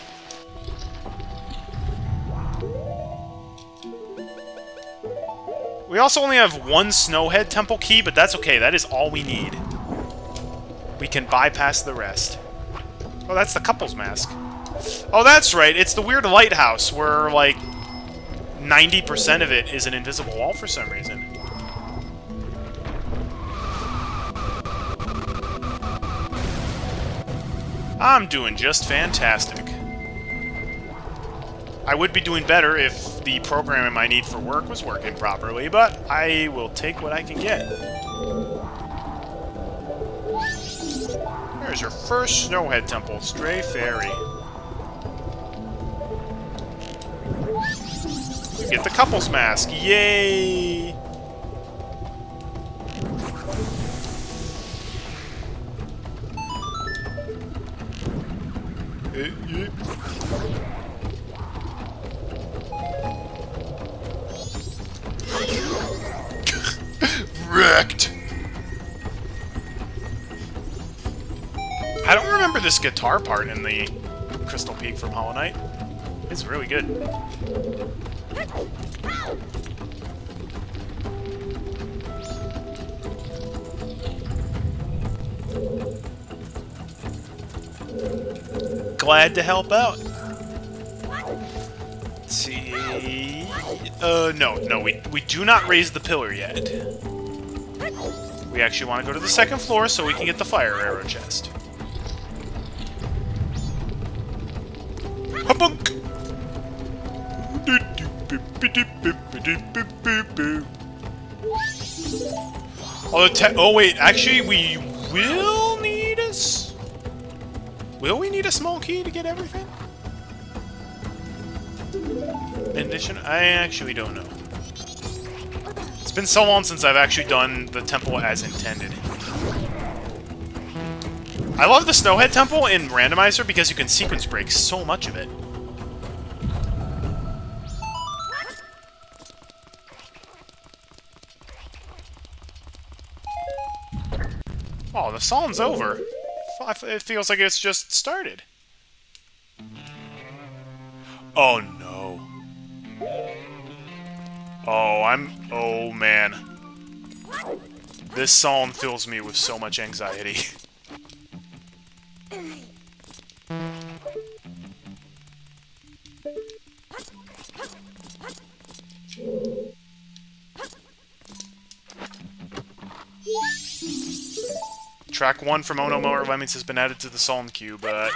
We also only have one Snowhead Temple key, but that's okay. That is all we need. We can bypass the rest. Oh, that's the couple's mask. Oh, that's right. It's the weird lighthouse where, like, 90% of it is an invisible wall for some reason. I'm doing just fantastic. I would be doing better if the programming I need for work was working properly, but I will take what I can get. There's your first Snowhead Temple, Stray Fairy. You get the couple's mask, yay! Guitar part in the Crystal Peak from Hollow Knight. It's really good. Glad to help out. Let's see... Uh, no, no, we, we do not raise the pillar yet. We actually want to go to the second floor so we can get the fire arrow chest. Oh, oh wait, actually we will need a... Will we need a small key to get everything? In addition, I actually don't know It's been so long since I've actually done the temple as intended. I love the Snowhead Temple in Randomizer because you can sequence break so much of it. The song's over. It feels like it's just started. Oh no. Oh, I'm... Oh, man. This song fills me with so much anxiety. Track 1 from Ono Mower Lemmings has been added to the song queue, but...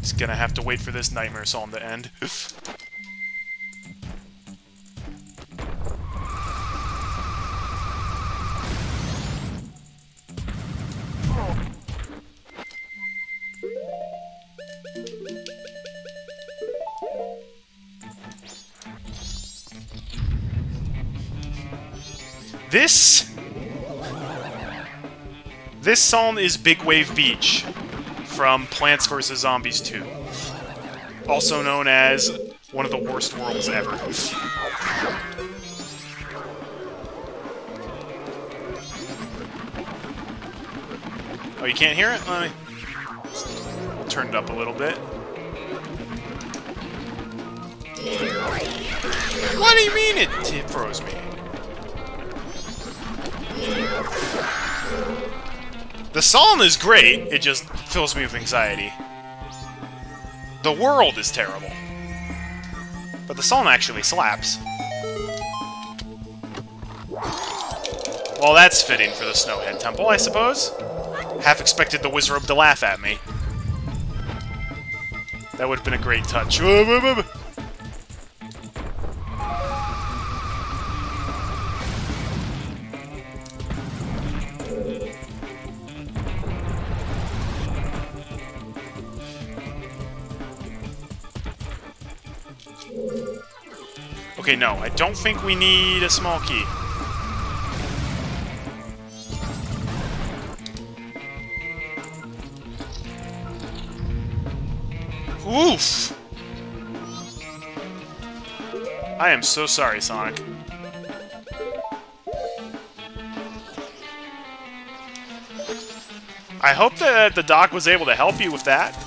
Just gonna have to wait for this Nightmare Psalm to end. This... This psalm is Big Wave Beach from Plants vs. Zombies 2. Also known as one of the worst worlds ever. Oh, you can't hear it? Let me turn it up a little bit. What do you mean it, it froze me? The song is great, it just fills me with anxiety. The world is terrible. But the song actually slaps. Well, that's fitting for the Snowhead Temple, I suppose. Half expected the Wizrobe to laugh at me. That would have been a great touch. Okay, no, I don't think we need a small key. Oof! I am so sorry, Sonic. I hope that the doc was able to help you with that.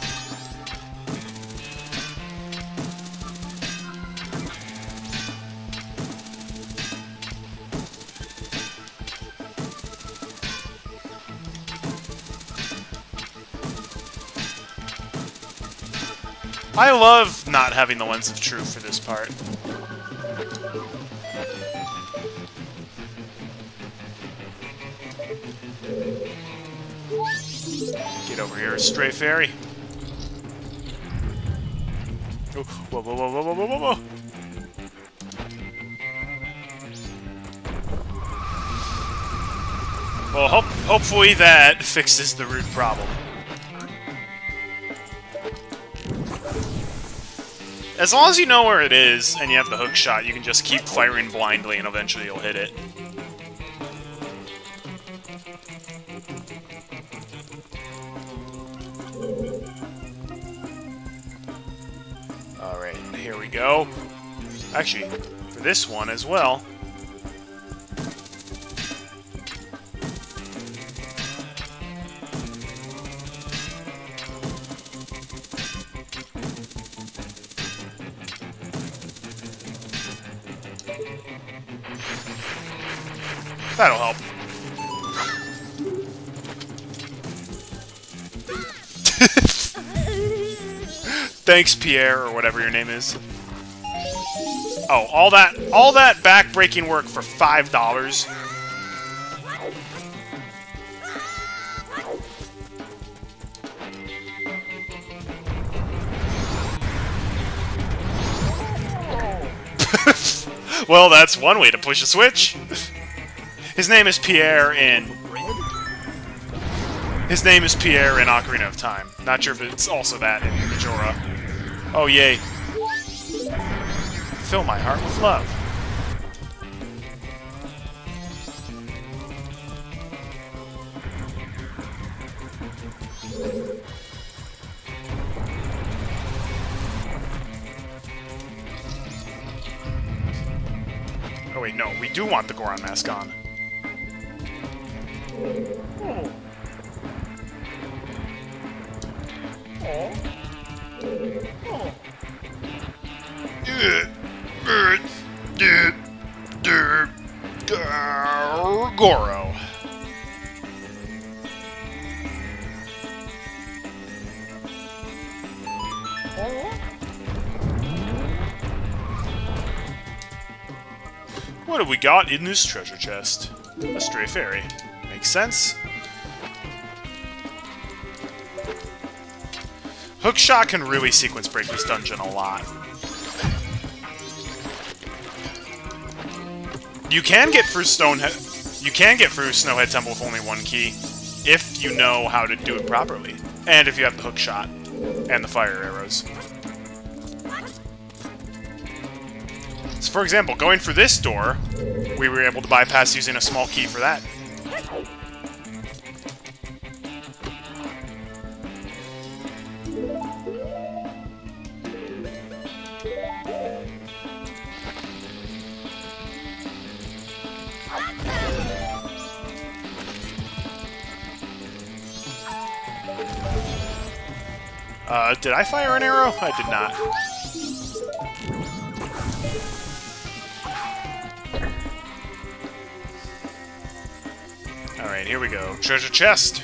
I love not having the lens of truth for this part. Get over here, stray fairy. Oh, whoa, whoa, whoa, whoa, whoa, whoa, whoa! Well, hope, hopefully that fixes the root problem. As long as you know where it is, and you have the hook shot, you can just keep firing blindly, and eventually you'll hit it. Alright, here we go. Actually, for this one as well, That'll help. Thanks, Pierre, or whatever your name is. Oh, all that all that back-breaking work for five dollars. well, that's one way to push a switch. His name is Pierre in... His name is Pierre in Ocarina of Time. Not sure if it's also that in Majora. Oh, yay. Fill my heart with love. Oh wait, no, we do want the Goron mask on. In this treasure chest? A stray fairy. Makes sense. Hookshot can really sequence break this dungeon a lot. You can get through Stonehead... You can get through Snowhead Temple with only one key, if you know how to do it properly. And if you have the hookshot and the fire arrows. So for example, going through this door, we were able to bypass using a small key for that. Uh, did I fire an arrow? I did not. Here we go. Treasure chest!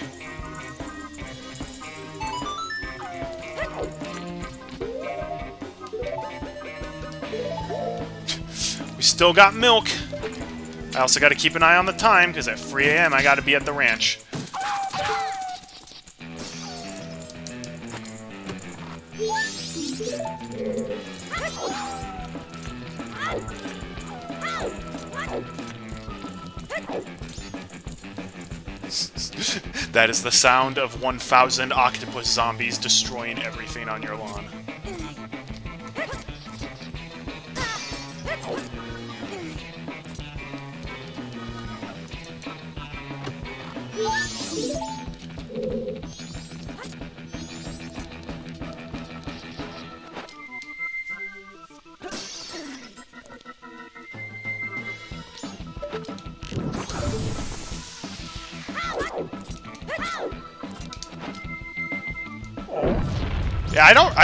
we still got milk! I also gotta keep an eye on the time, because at 3 a.m. I gotta be at the ranch. That is the sound of 1,000 octopus zombies destroying everything on your lawn.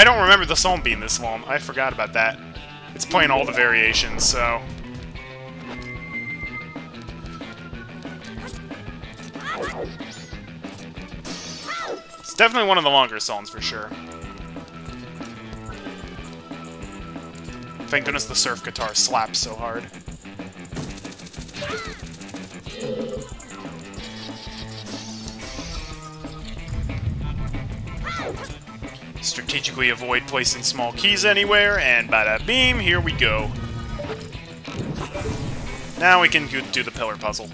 I don't remember the song being this long. I forgot about that. It's playing all the variations, so... It's definitely one of the longer songs, for sure. Thank goodness the surf guitar slaps so hard. Strategically avoid placing small keys anywhere, and bada beam, here we go. Now we can do the pillar puzzle.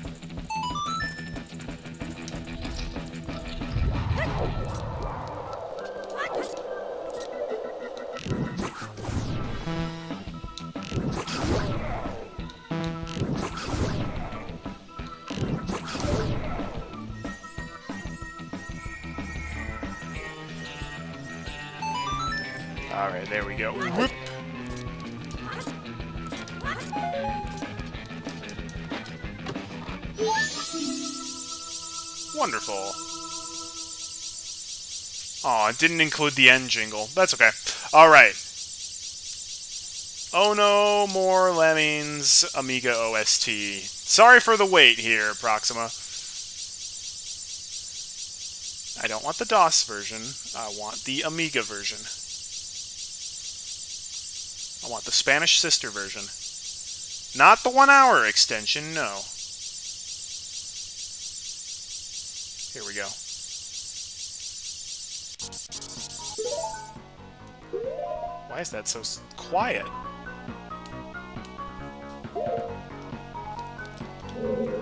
Didn't include the end jingle. That's okay. Alright. Oh no, more Lemmings Amiga OST. Sorry for the wait here, Proxima. I don't want the DOS version. I want the Amiga version. I want the Spanish sister version. Not the one hour extension, no. Here we go. Why is that so quiet?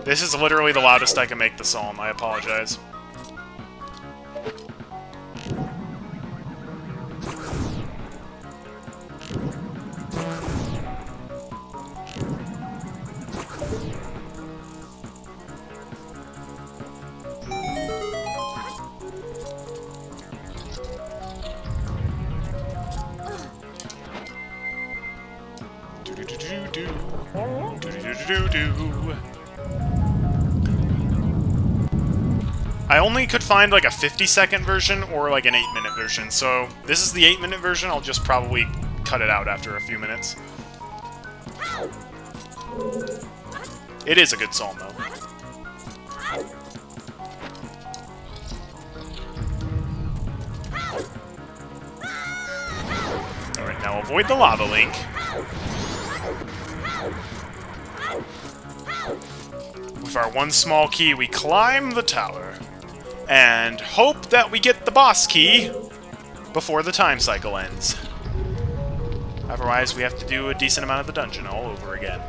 This is literally the loudest I can make the psalm. I apologize. Could find like a 50 second version or like an 8 minute version, so this is the 8 minute version, I'll just probably cut it out after a few minutes. It is a good song though. Alright, now avoid the lava link. with our one small key, we climb the tower. And hope that we get the boss key before the time cycle ends. Otherwise, we have to do a decent amount of the dungeon all over again.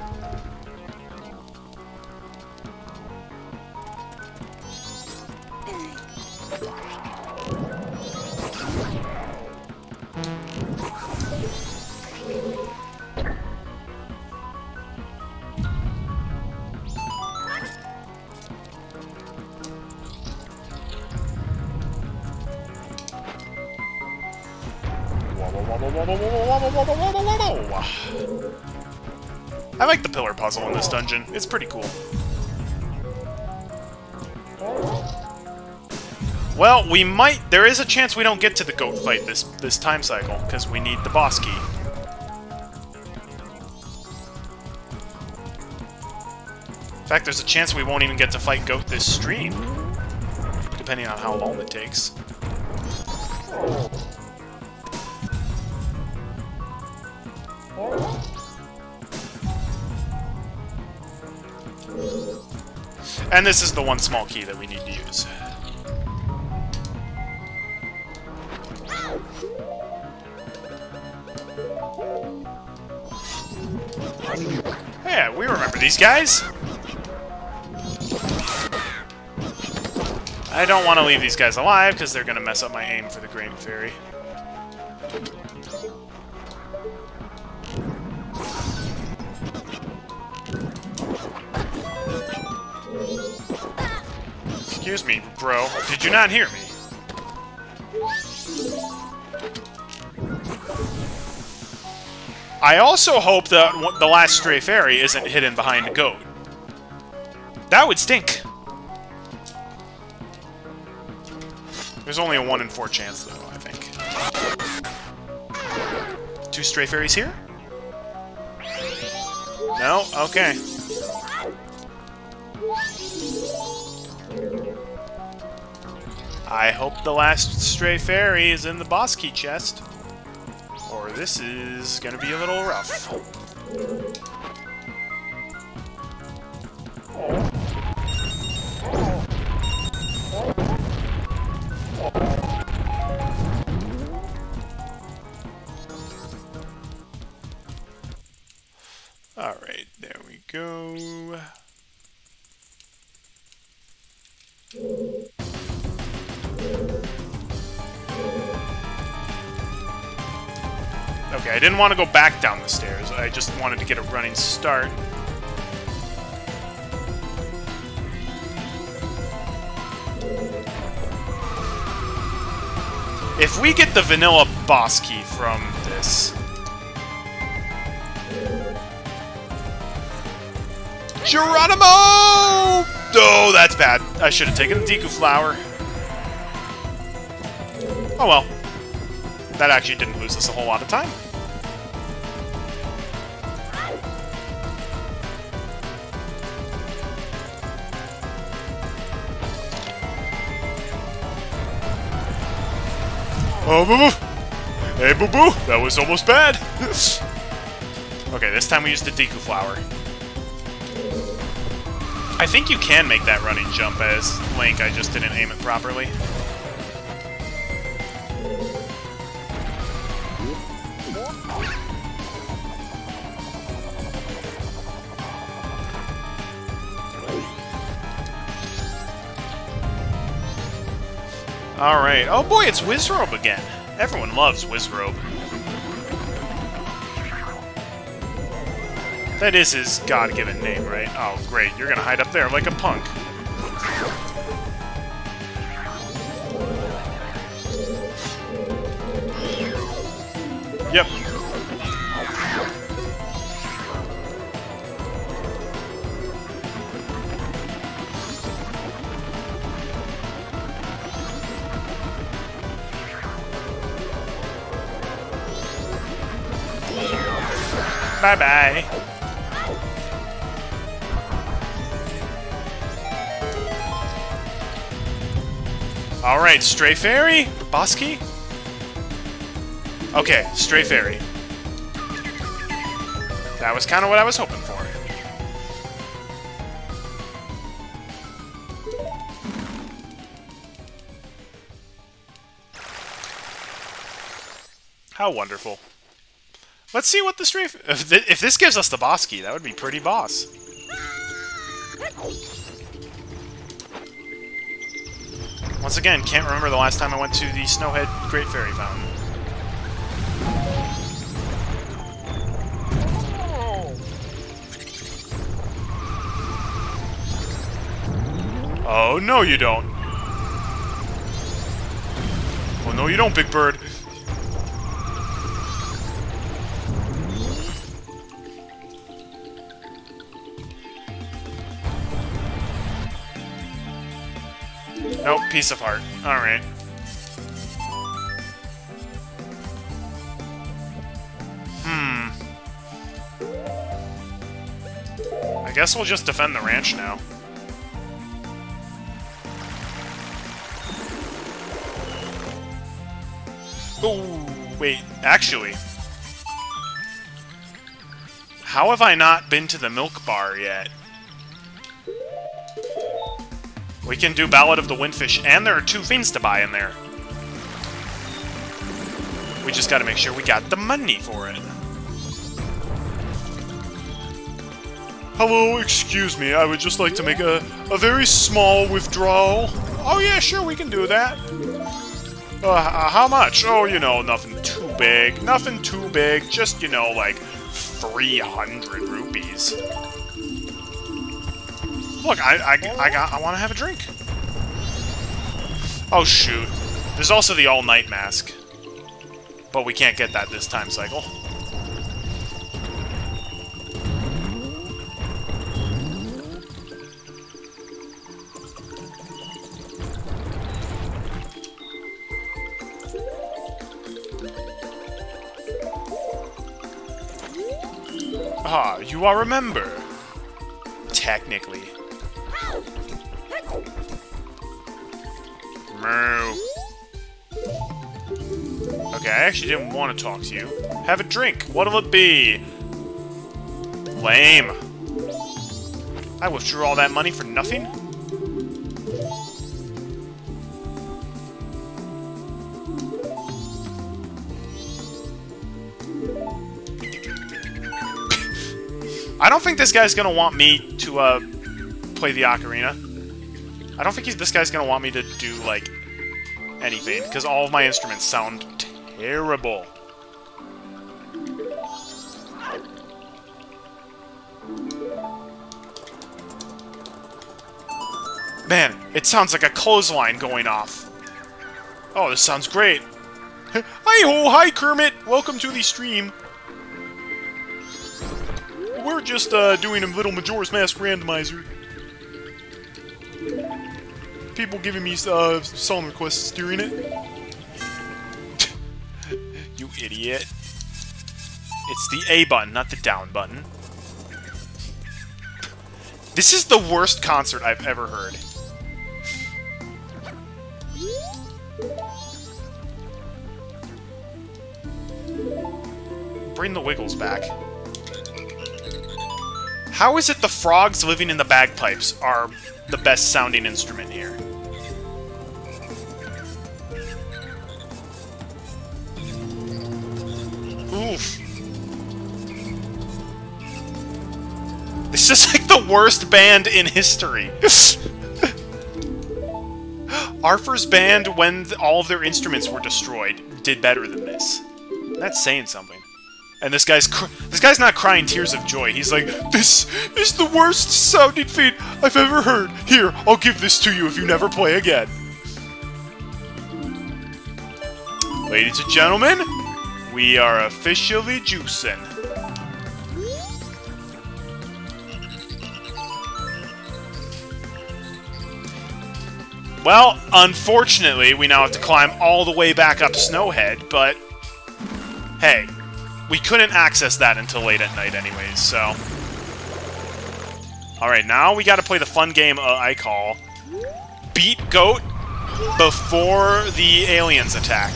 I like the pillar puzzle in this dungeon. It's pretty cool. Well, we might... There is a chance we don't get to the goat fight this, this time cycle, because we need the boss key. In fact, there's a chance we won't even get to fight goat this stream, depending on how long it takes. And this is the one small key that we need to use. Yeah, we remember these guys. I don't want to leave these guys alive, because they're going to mess up my aim for the Grain Fairy. Excuse me, bro. Did you not hear me? I also hope that the last stray fairy isn't hidden behind a goat. That would stink. There's only a 1 in 4 chance, though, I think. Two stray fairies here? No? Okay. I hope the last stray fairy is in the boss key chest. Or this is gonna be a little rough. Alright, there we go. Okay, I didn't want to go back down the stairs. I just wanted to get a running start. If we get the vanilla boss key from this... Geronimo! Oh, that's bad. I should have taken the Deku Flower. Oh well. That actually didn't lose us a whole lot of time. Oh, boo boo! Hey, boo boo! That was almost bad! okay, this time we used the Deku Flower. I think you can make that running jump as Link, I just didn't aim it properly. Alright. Oh boy, it's Wizrobe again. Everyone loves Wizrobe. That is his god-given name, right? Oh, great. You're gonna hide up there like a punk. Yep. Bye-bye. Alright, Stray Fairy? Boss key? Okay, Stray Fairy. That was kind of what I was hoping for. How wonderful. Let's see what the strafe... If, th if this gives us the boss key, that would be pretty boss. Once again, can't remember the last time I went to the Snowhead Great Fairy Fountain. Oh, no you don't. Oh, no you don't, Big Bird. Piece of heart. Alright. Hmm. I guess we'll just defend the ranch now. Oh, wait, actually. How have I not been to the milk bar yet? We can do Ballad of the Windfish, and there are two things to buy in there. We just gotta make sure we got the money for it. Hello, excuse me, I would just like to make a, a very small withdrawal. Oh yeah, sure, we can do that. Uh, uh, how much? Oh, you know, nothing too big. Nothing too big, just, you know, like 300 rupees. Look, I, I, I got, I want to have a drink. Oh, shoot. There's also the all-night mask. But we can't get that this time cycle. Ah, you are a member. Technically. Okay, I actually didn't want to talk to you. Have a drink. What'll it be? Lame. I withdrew all that money for nothing? I don't think this guy's gonna want me to, uh, play the ocarina. I don't think this guy's gonna want me to do, like, anything, because all of my instruments sound terrible. Man, it sounds like a clothesline going off. Oh, this sounds great. Hi-ho, hi Kermit! Welcome to the stream. We're just uh, doing a little Majora's Mask randomizer. People giving me uh, song requests during it. Idiot. It's the A button, not the down button. This is the worst concert I've ever heard. Bring the Wiggles back. How is it the frogs living in the bagpipes are the best sounding instrument here? Oof. This is like the worst band in history. Arthur's band, when all of their instruments were destroyed, did better than this. That's saying something. And this guy's this guy's not crying tears of joy. He's like, "This is the worst sounding feat I've ever heard. Here, I'll give this to you if you never play again." Ladies and gentlemen, we are officially juicing. Well, unfortunately, we now have to climb all the way back up Snowhead, but hey, we couldn't access that until late at night anyways, so... Alright, now we gotta play the fun game uh, I call Beat Goat before the aliens attack.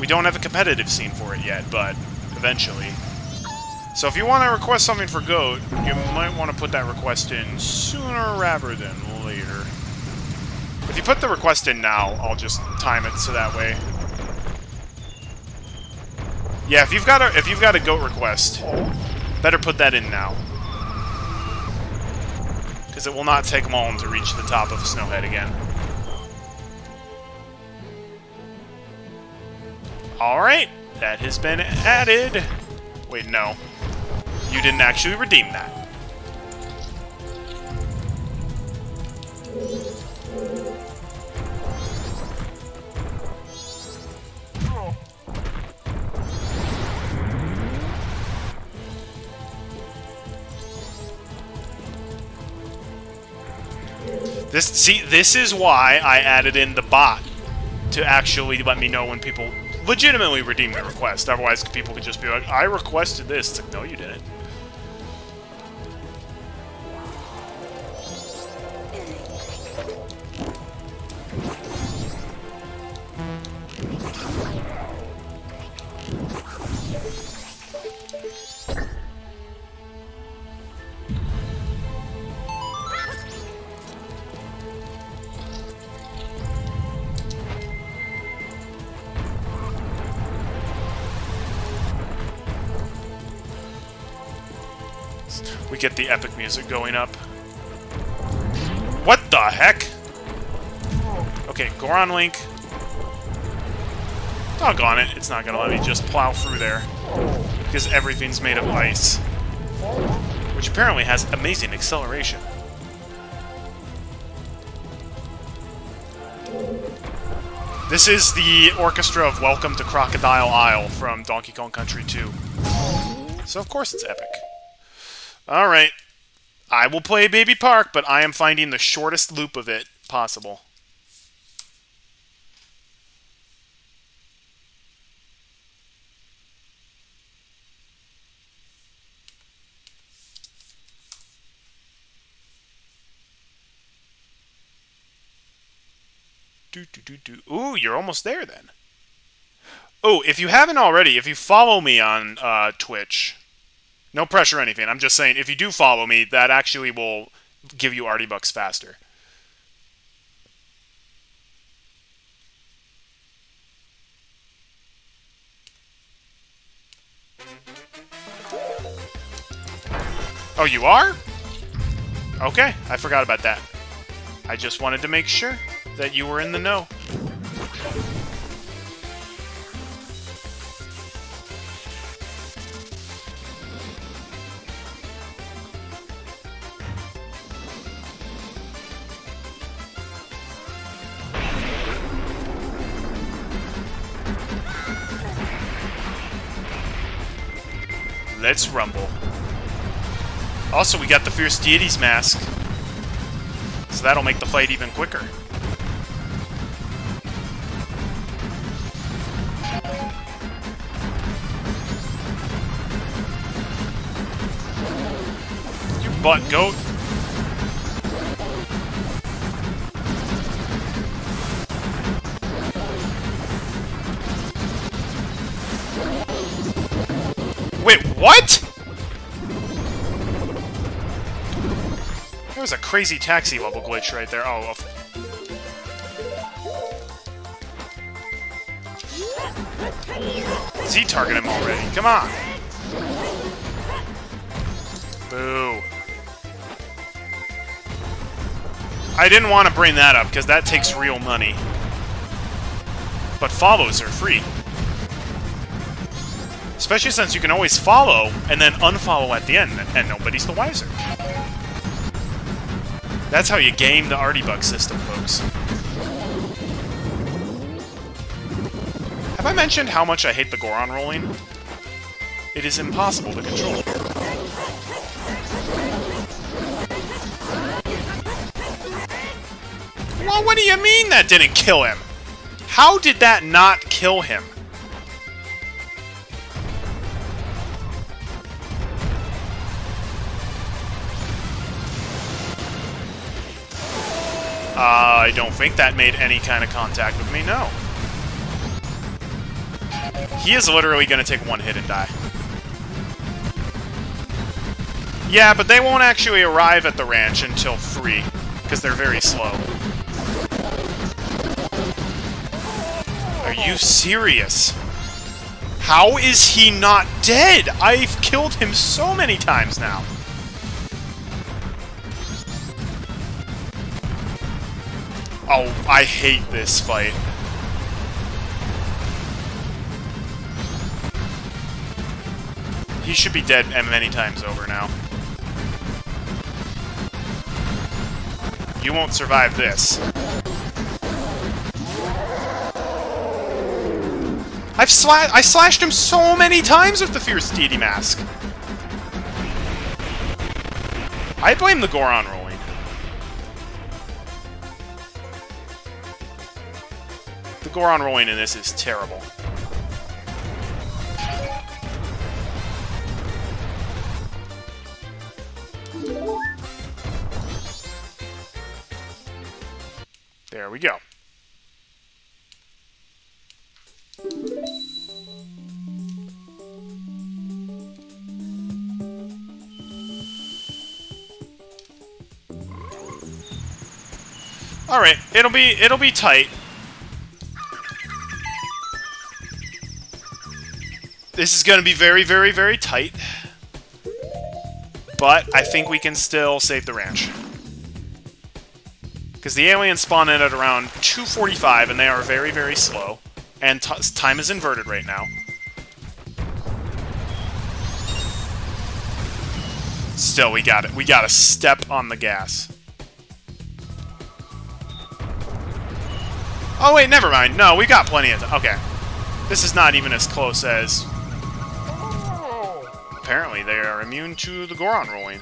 We don't have a competitive scene for it yet, but eventually. So if you want to request something for Goat, you might want to put that request in sooner rather than later. If you put the request in now, I'll just time it so that way. Yeah, if you've got a if you've got a goat request, better put that in now. Because it will not take long to reach the top of Snowhead again. Alright, that has been added. Wait, no. You didn't actually redeem that. This see, this is why I added in the bot to actually let me know when people legitimately redeem their request. Otherwise, people could just be like, "I requested this." It's like, no, you didn't. We get the epic music going up. What the heck? Okay, Goron Link. Doggone it, it's not gonna let me just plow through there. Because everything's made of ice. Which apparently has amazing acceleration. This is the orchestra of Welcome to Crocodile Isle from Donkey Kong Country 2. So of course it's epic. Alright. I will play Baby Park, but I am finding the shortest loop of it possible. Do, do, do, do. Ooh, you're almost there then. Oh, if you haven't already, if you follow me on uh, Twitch, no pressure or anything. I'm just saying, if you do follow me, that actually will give you Arty Bucks faster. Oh, you are? Okay, I forgot about that. I just wanted to make sure that you were in the know. Let's rumble. Also, we got the Fierce Deity's mask. So that'll make the fight even quicker. You butt goat. Crazy taxi level glitch right there. Oh, Z-target him already. Come on. Boo. I didn't want to bring that up, because that takes real money. But follows are free. Especially since you can always follow and then unfollow at the end, and nobody's the wiser. That's how you game the Arty Buck system, folks. Have I mentioned how much I hate the Goron rolling? It is impossible to control. Well, what do you mean that didn't kill him? How did that not kill him? I don't think that made any kind of contact with me, no. He is literally going to take one hit and die. Yeah, but they won't actually arrive at the ranch until 3, because they're very slow. Are you serious? How is he not dead? I've killed him so many times now. Oh, I hate this fight. He should be dead many times over now. You won't survive this. I've sla I slashed him so many times with the Fierce Deity Mask. I blame the Goron rolling. Goron rolling in this is terrible. There we go. All right, it'll be it'll be tight. This is going to be very, very, very tight. But I think we can still save the ranch. Because the aliens spawn in at around 2.45, and they are very, very slow. And time is inverted right now. Still, we got it. We got to step on the gas. Oh, wait, never mind. No, we got plenty of time. Okay. This is not even as close as... Apparently, they are immune to the Goron rolling.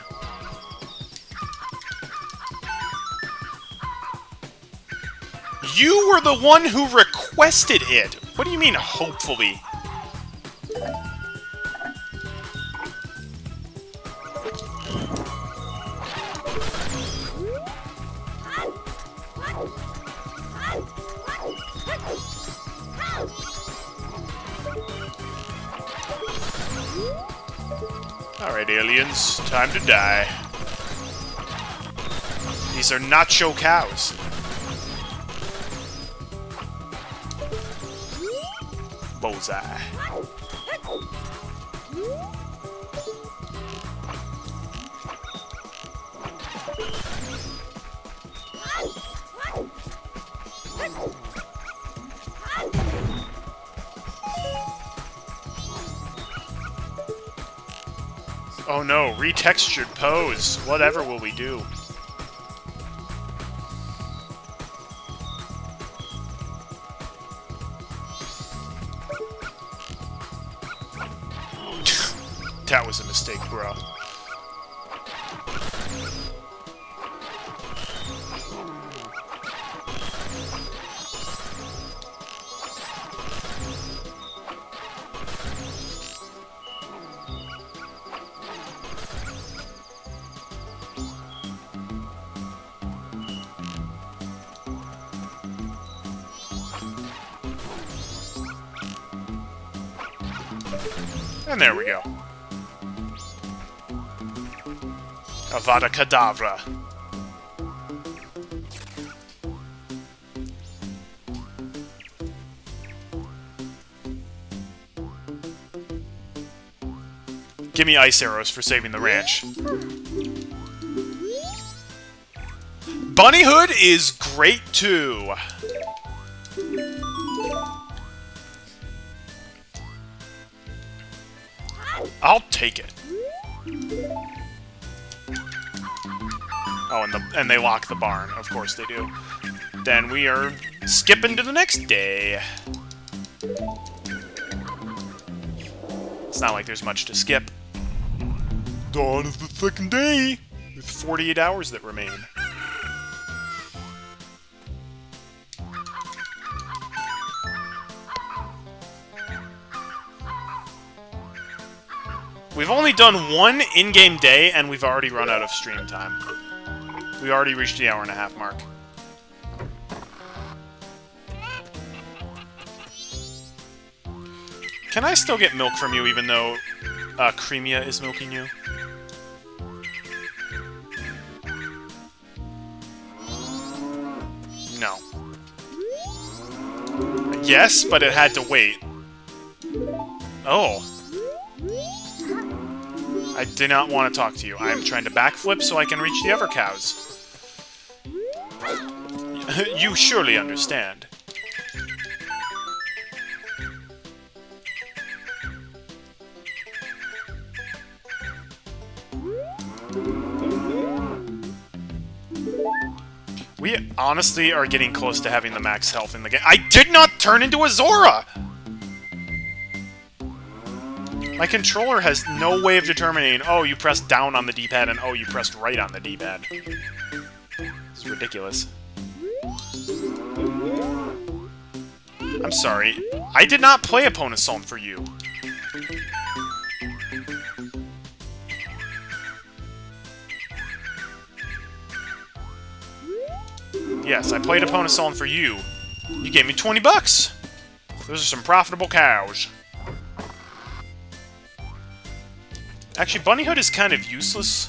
You were the one who requested it! What do you mean, hopefully? Alright, aliens. Time to die. These are nacho cows. Bullseye. Oh no, retextured pose. Whatever will we do? that was a mistake, bro. And there we go. Avada Kedavra. Give me ice arrows for saving the ranch. Bunny Hood is great too. I'll take it. Oh, and the and they lock the barn. Of course they do. Then we are skipping to the next day. It's not like there's much to skip. Dawn of the second day, with 48 hours that remain. We've only done one in-game day, and we've already run out of stream time. We already reached the hour and a half mark. Can I still get milk from you, even though uh, Cremia is milking you? No. Yes, but it had to wait. Oh. I did not want to talk to you. I am trying to backflip so I can reach the other cows. you surely understand. We honestly are getting close to having the max health in the game. I did not turn into a Zora! My controller has no way of determining, oh, you pressed down on the D-pad, and oh, you pressed right on the D-pad. This is ridiculous. I'm sorry. I did not play Epona's Song for you. Yes, I played Epona's Song for you. You gave me 20 bucks! Those are some profitable cows. Actually, Bunnyhood is kind of useless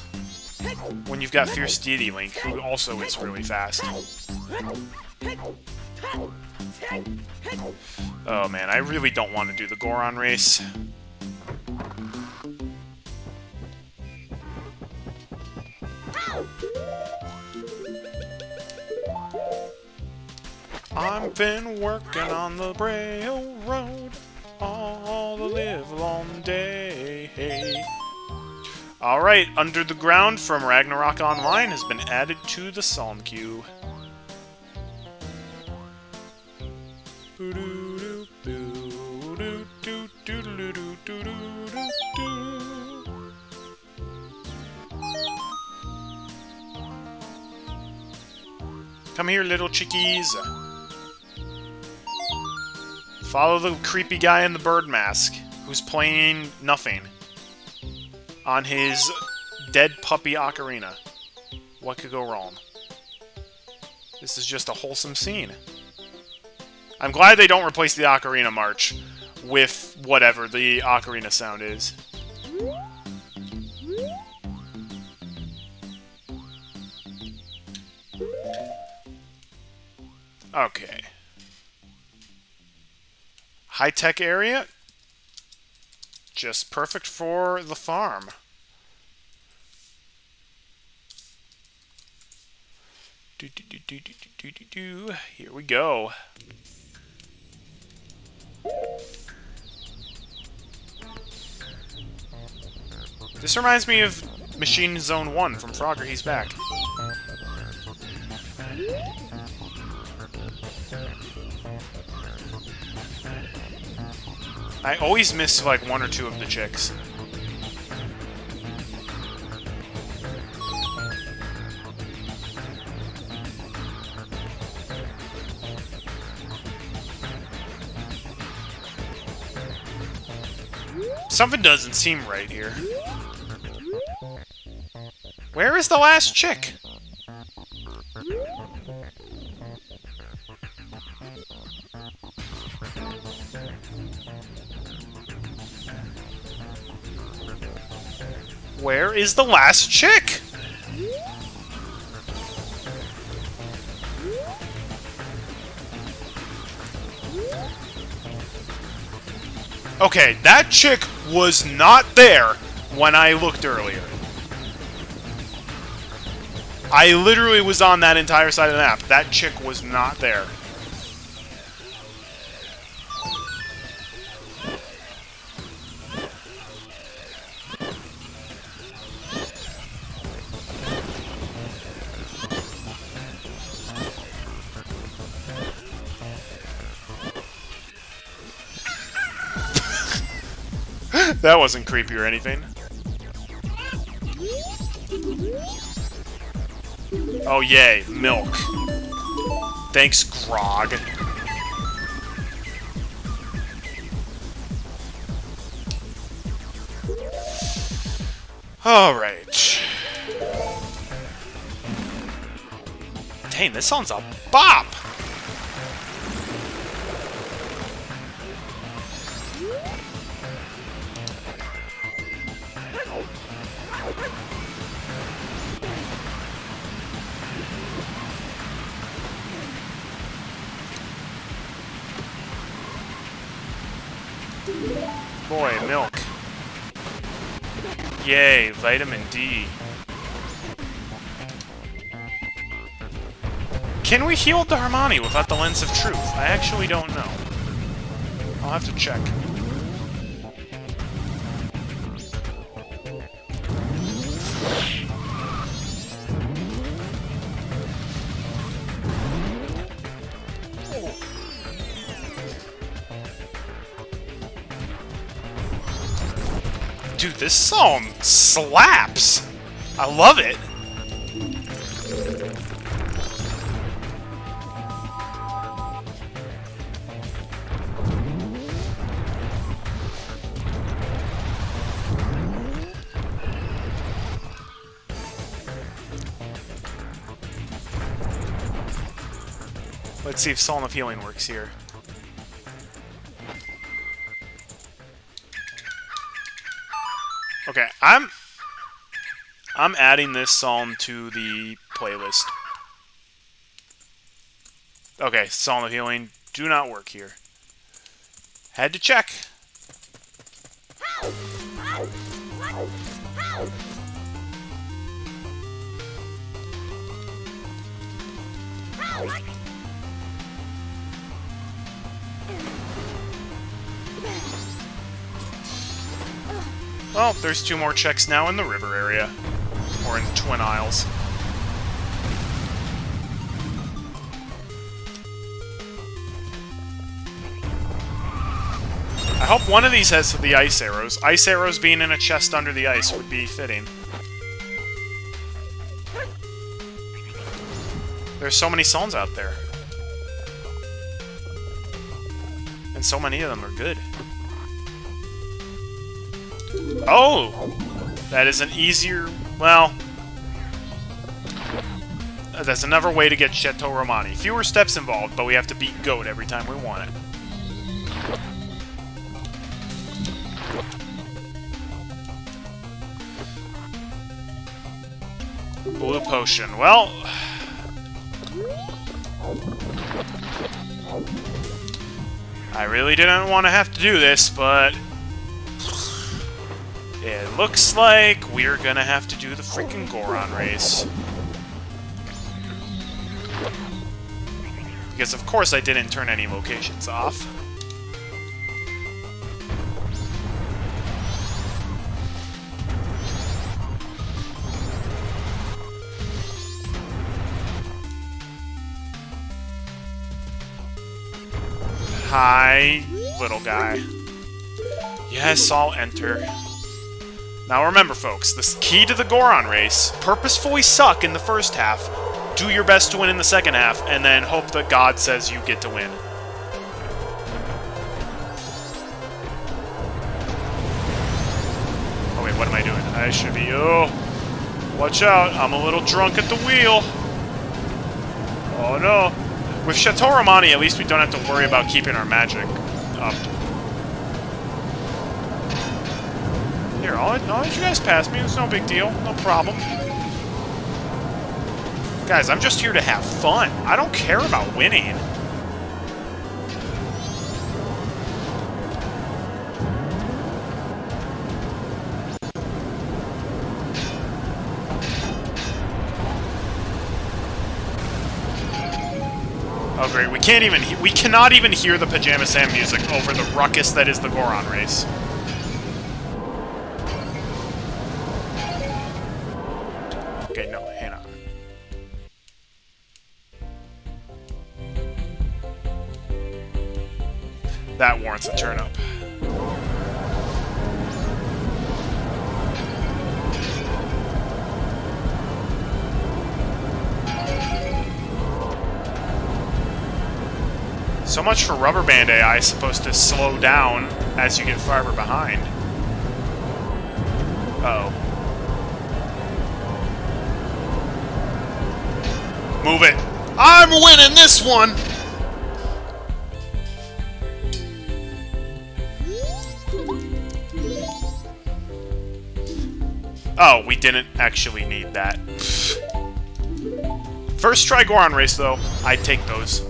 when you've got Fierce Deity Link, who also is really fast. Oh man, I really don't want to do the Goron race. I've been working on the railroad all the live long day. Alright, Under the Ground from Ragnarok Online has been added to the song queue. Come here, little chickies. Follow the creepy guy in the bird mask, who's playing nothing. On his dead puppy ocarina. What could go wrong? This is just a wholesome scene. I'm glad they don't replace the ocarina march with whatever the ocarina sound is. Okay high-tech area. Just perfect for the farm. Do, do, do, do, do, do, do, do. Here we go. This reminds me of Machine Zone 1 from Frogger He's Back. I always miss, like, one or two of the chicks. Something doesn't seem right here. Where is the last chick? Is the last chick? Okay, that chick was not there when I looked earlier. I literally was on that entire side of the map. That chick was not there. That wasn't creepy or anything. Oh, yay. Milk. Thanks, Grog. Alright. Dang, this sounds a bop! Vitamin D. Can we heal Darmani without the Lens of Truth? I actually don't know. I'll have to check. This song slaps! I love it! Let's see if Song of Healing works here. I'm adding this psalm to the playlist. Okay, Song of Healing do not work here. Had to check. Well, there's two more checks now in the river area. Or in Twin Isles. I hope one of these has the ice arrows. Ice arrows being in a chest under the ice would be fitting. There's so many songs out there. And so many of them are good. Oh! That is an easier... Well... That's another way to get Chateau Romani. Fewer steps involved, but we have to beat Goat every time we want it. Blue potion. Well... I really didn't want to have to do this, but... It looks like we're gonna have to do the freaking Goron race. Because of course I didn't turn any locations off. Hi, little guy. Yes, I'll enter. Now remember, folks, the key to the Goron race, purposefully suck in the first half, do your best to win in the second half, and then hope that God says you get to win. Oh wait, what am I doing? I should be... Oh! Watch out, I'm a little drunk at the wheel! Oh no! With Chateau Romani, at least we don't have to worry about keeping our magic up. Here, I'll, I'll let you guys pass me. It's no big deal. No problem. Guys, I'm just here to have fun. I don't care about winning. Oh great, we can't even, we cannot even hear the Pajama Sam music over the ruckus that is the Goron race. Warrants a turn up. So much for rubber band AI supposed to slow down as you get farther behind. Uh oh Move it. I'm winning this one! Oh, we didn't actually need that. First try Goron race, though. I'd take those.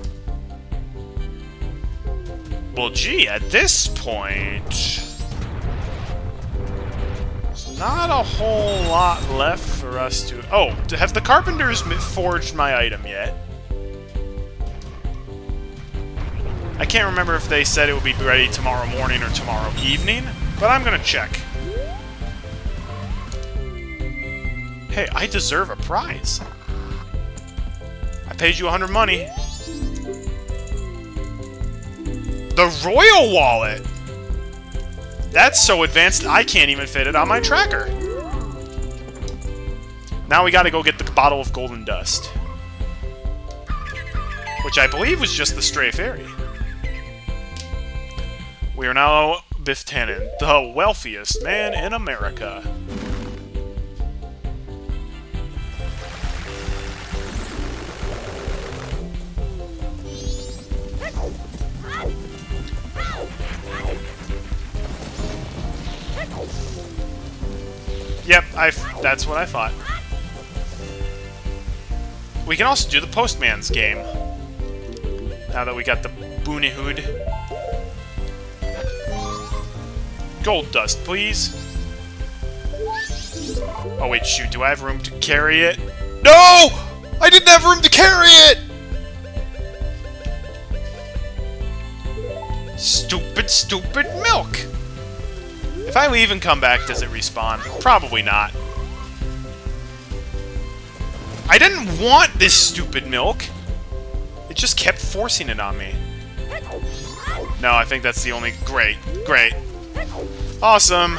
Well, gee, at this point... There's not a whole lot left for us to... Oh, have the carpenters forged my item yet? I can't remember if they said it would be ready tomorrow morning or tomorrow evening, but I'm gonna check. Hey, I deserve a prize. I paid you a hundred money. The Royal Wallet! That's so advanced, I can't even fit it on my tracker. Now we gotta go get the bottle of golden dust. Which I believe was just the stray fairy. We are now Biff Tannen, the wealthiest man in America. That's what I thought. We can also do the Postman's game. Now that we got the Bunny Hood. Gold dust, please. Oh wait, shoot, do I have room to carry it? No! I didn't have room to carry it! Stupid, stupid milk! If I leave and come back, does it respawn? Probably not. I didn't want this stupid milk! It just kept forcing it on me. No, I think that's the only... Great. Great. Awesome.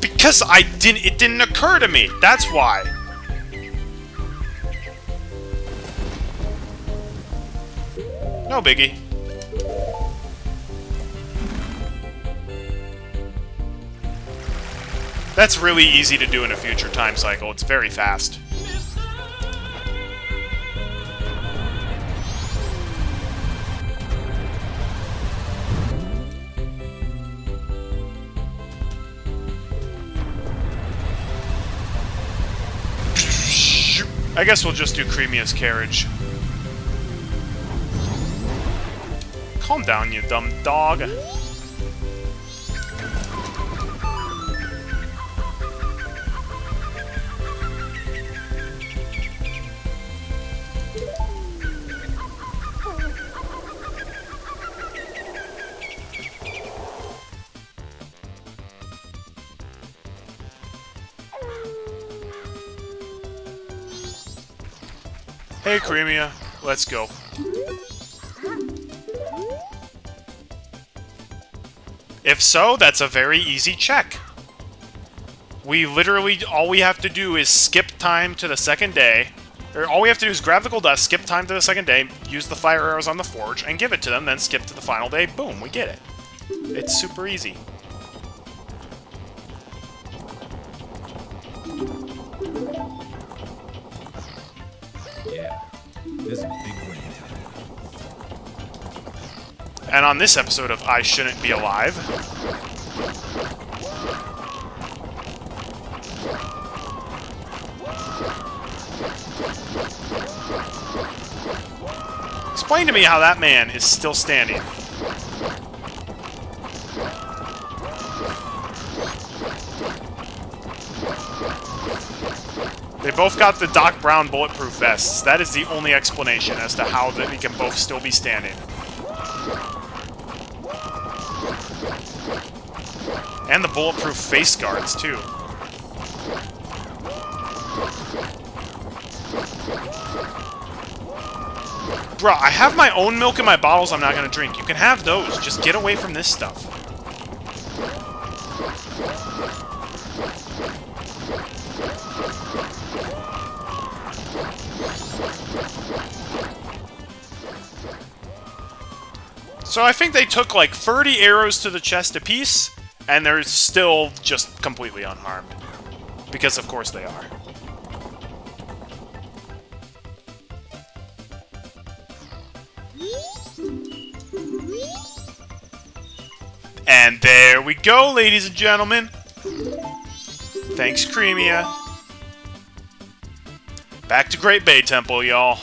Because I didn't... It didn't occur to me. That's why. No biggie. That's really easy to do in a future time cycle. It's very fast. I guess we'll just do Cremia's Carriage. Calm down, you dumb dog. Hey. Let's go. If so, that's a very easy check. We literally, all we have to do is skip time to the second day. Or all we have to do is grab the gold dust, skip time to the second day, use the fire arrows on the forge, and give it to them, then skip to the final day. Boom, we get it. It's super easy. This big. And on this episode of I Shouldn't Be Alive... Explain to me how that man is still standing. They both got the Doc Brown bulletproof vests. That is the only explanation as to how that they can both still be standing. And the bulletproof face guards, too. Bruh, I have my own milk in my bottles I'm not gonna drink. You can have those. Just get away from this stuff. So I think they took like 30 arrows to the chest apiece, and they're still just completely unharmed. Because of course they are. And there we go, ladies and gentlemen. Thanks, Cremia. Back to Great Bay Temple, y'all.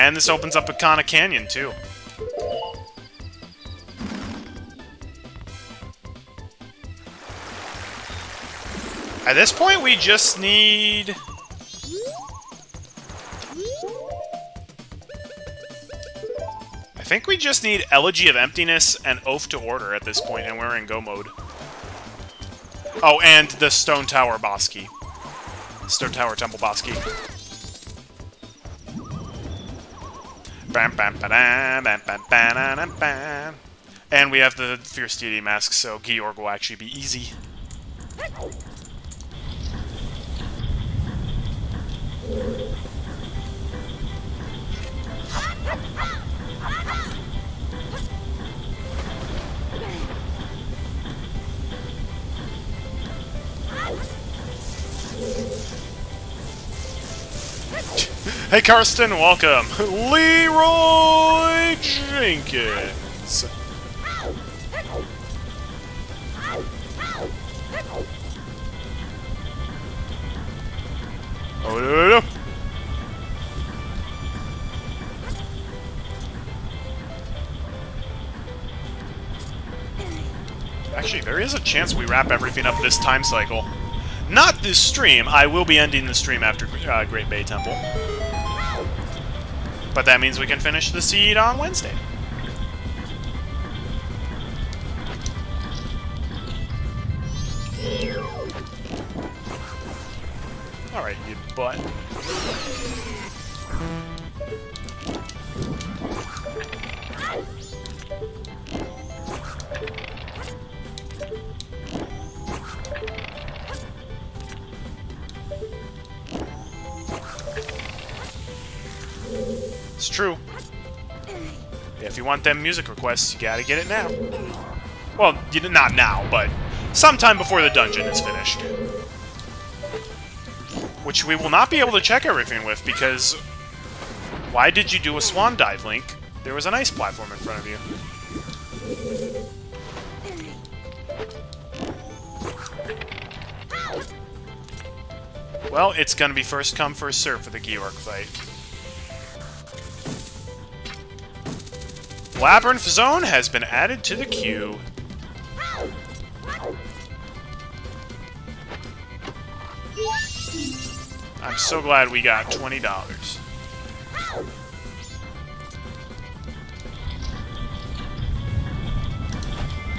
And this opens up Ikana Canyon, too. At this point, we just need... I think we just need Elegy of Emptiness and Oath to Order at this point, and we're in Go mode. Oh, and the Stone Tower boss key. Stone Tower Temple boss key. Bam, bam, bam, bam, bam. And we have the Fierce Deity Mask, so Gyorg will actually be easy. Hey Karsten, welcome. Leroy Jenkins. Oh, no, no, no. Actually, there is a chance we wrap everything up this time cycle. Not this stream. I will be ending the stream after uh, Great Bay Temple. But that means we can finish the seed on Wednesday. Alright, you butt. It's true. If you want them music requests, you gotta get it now. Well, not now, but sometime before the dungeon is finished. Which we will not be able to check everything with, because... Why did you do a swan dive, Link? There was an ice platform in front of you. Well, it's gonna be first come, first serve for the Gyorg fight. Labyrinth Zone has been added to the queue. I'm so glad we got $20.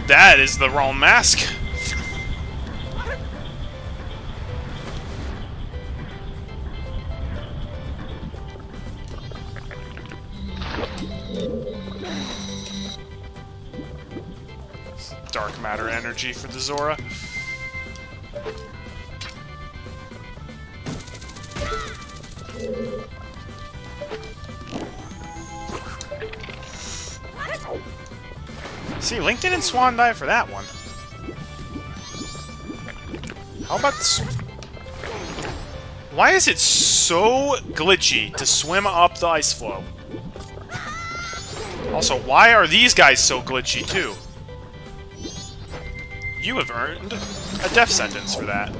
That is the wrong mask. Dark matter energy for the Zora. See, Link didn't swan dive for that one. How about? Why is it so glitchy to swim up the ice flow? Also, why are these guys so glitchy too? You have earned a death sentence for that.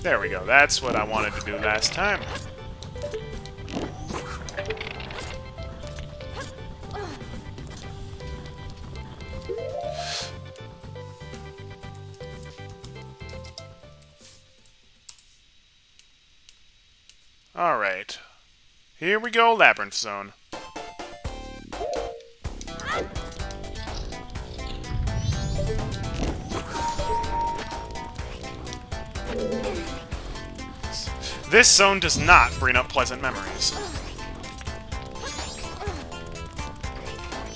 There we go. That's what I wanted to do last time. Here we go, Labyrinth Zone. This zone does not bring up pleasant memories.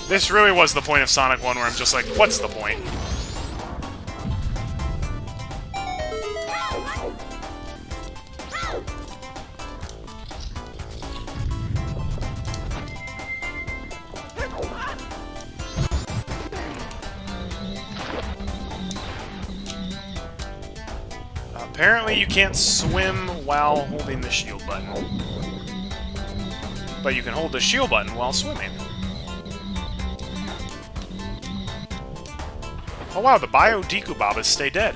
This really was the point of Sonic 1 where I'm just like, what's the point? You can't swim while holding the shield button. But you can hold the shield button while swimming. Oh wow, the Bio Dekubabas stay dead.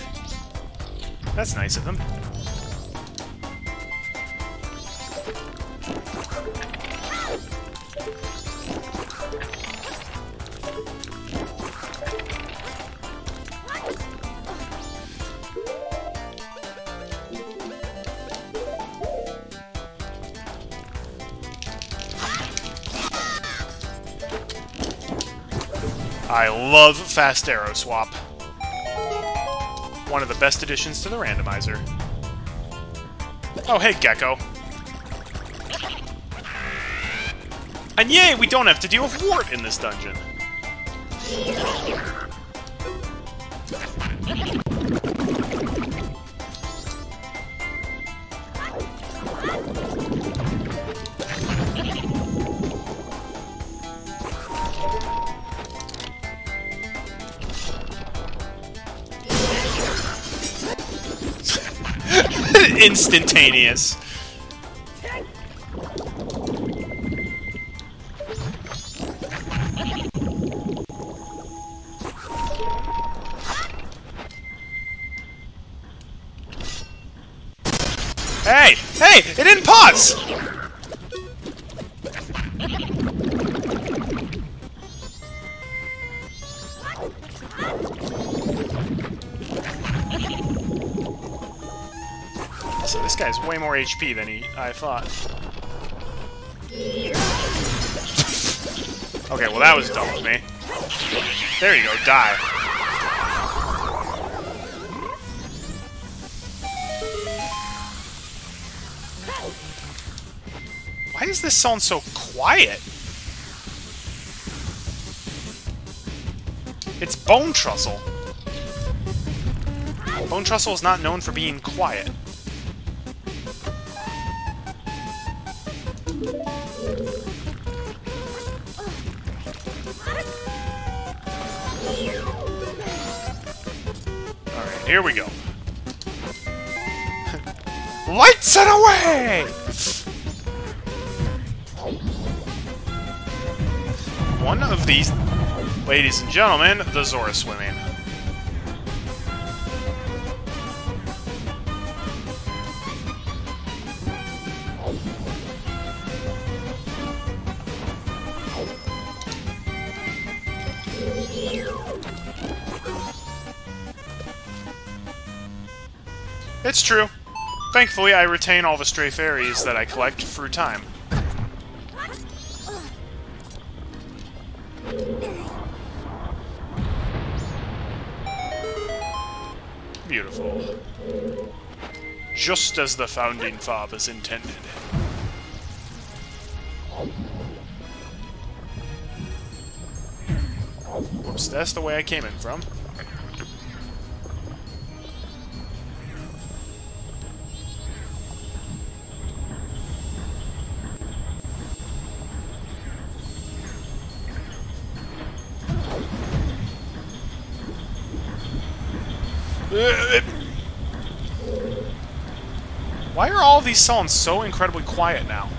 That's nice of them. Fast Arrow Swap. One of the best additions to the randomizer. Oh, hey, Gekko. And yay, we don't have to deal with Wart in this dungeon. Instantaneous. HP than he I thought. Okay, well that was dumb of me. There you go, die. Why is this sound so quiet? It's Bonetrousle. Bone Trussel is not known for being quiet. Alright, here we go. Lights it away! One of these, ladies and gentlemen, the Zora swimming. It's true. Thankfully, I retain all the stray fairies that I collect through time. Beautiful. Just as the Founding Fathers intended. Whoops, that's the way I came in from. These songs so incredibly quiet now?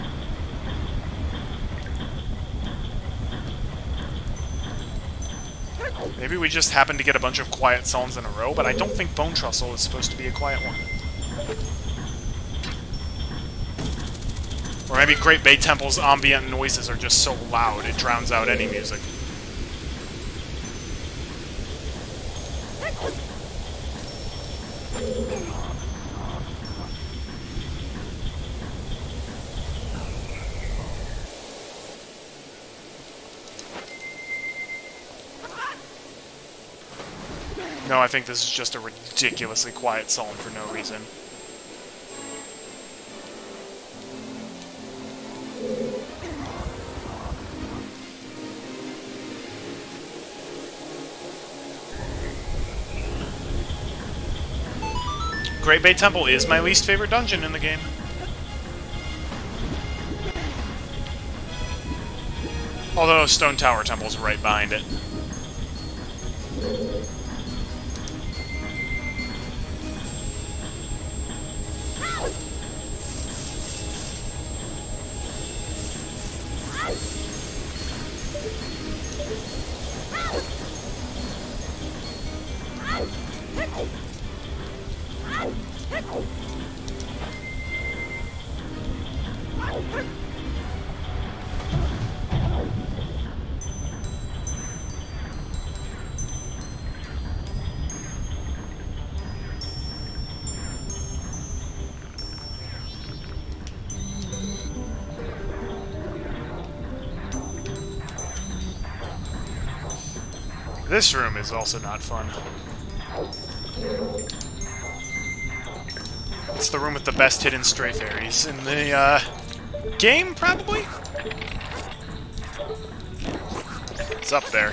Maybe we just happened to get a bunch of quiet songs in a row, but I don't think Bonetrousle is supposed to be a quiet one. Or maybe Great Bay Temple's ambient noises are just so loud it drowns out any music. No, I think this is just a ridiculously quiet song for no reason. Great Bay Temple is my least favorite dungeon in the game. Although Stone Tower Temple's right behind it. This room is also not fun. It's the room with the best hidden stray fairies in the, uh, game, probably? It's up there.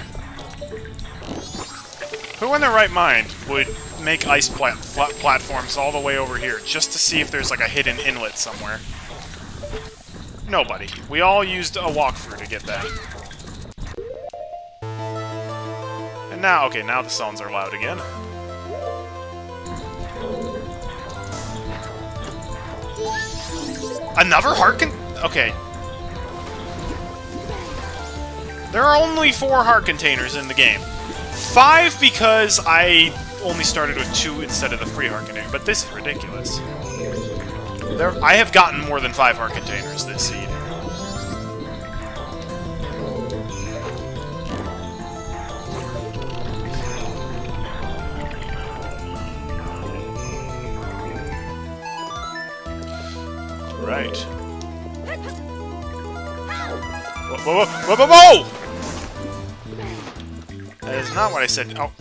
Who in their right mind would make ice plat platforms all the way over here just to see if there's like a hidden inlet somewhere? Nobody. We all used a walkthrough to get that. Now, okay, now the sounds are loud again. Another heart con- Okay. There are only four heart containers in the game. Five because I only started with two instead of the three heart container, but this is ridiculous. There, I have gotten more than five heart containers this seed. Whoa, whoa, whoa, whoa! That is not what I said. Oh,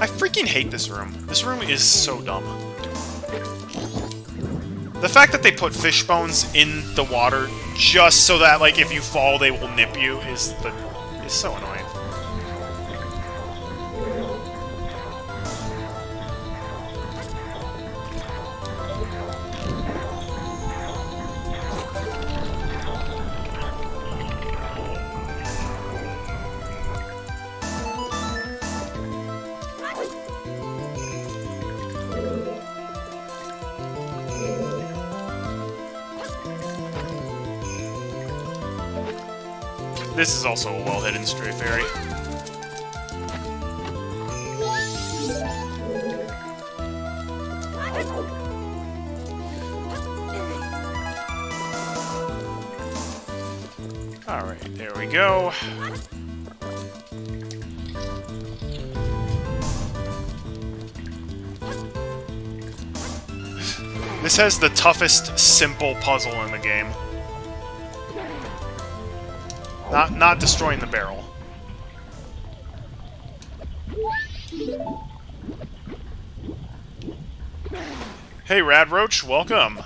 I freaking hate this room. This room is so dumb. The fact that they put fish bones in the water just so that, like, if you fall, they will nip you is the is so annoying. This is also a well-hidden stray fairy. Alright, there we go. This has the toughest simple puzzle in the game. Not not destroying the barrel. Hey Rad Roach, welcome.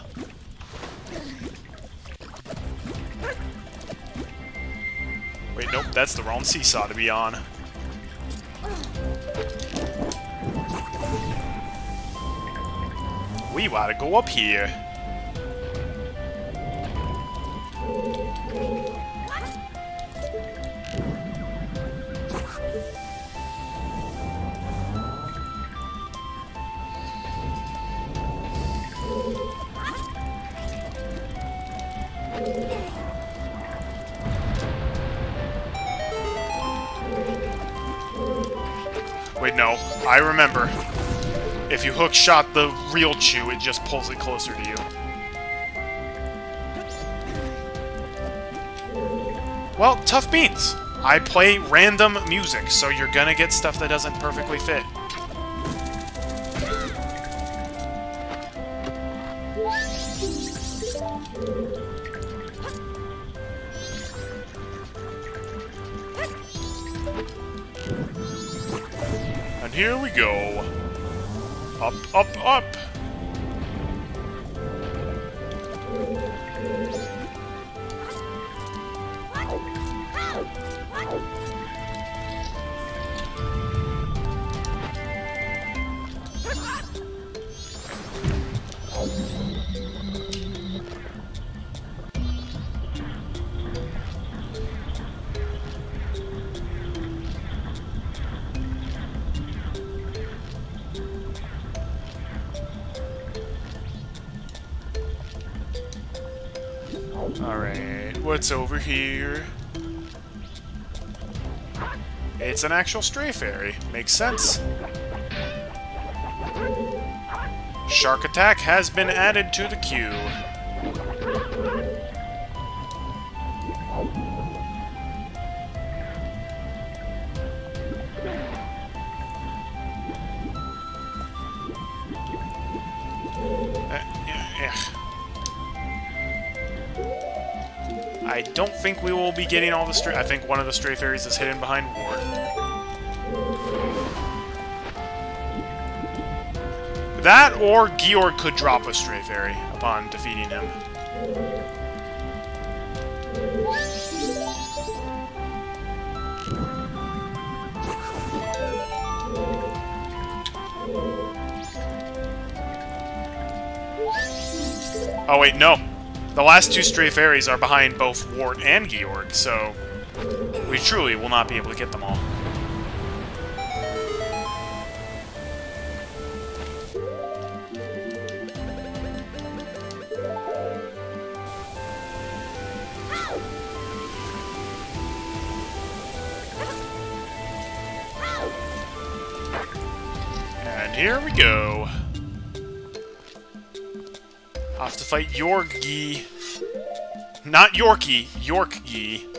Wait, nope, that's the wrong seesaw to be on. We gotta go up here. Shot the real Chew, it just pulls it closer to you. Well, tough beans. I play random music, so you're gonna get stuff that doesn't perfectly fit. Over here? It's an actual stray fairy. Makes sense. Shark Attack has been added to the queue. Think we will be getting all the stray... I think one of the stray fairies is hidden behind Wart. That or Gyorg could drop a stray fairy upon defeating him. Oh wait, no. The last two stray fairies are behind both Wart and Gyorg, so we truly will not be able to get them all. Fight Yorgi. Not Yorkie, Yorkie.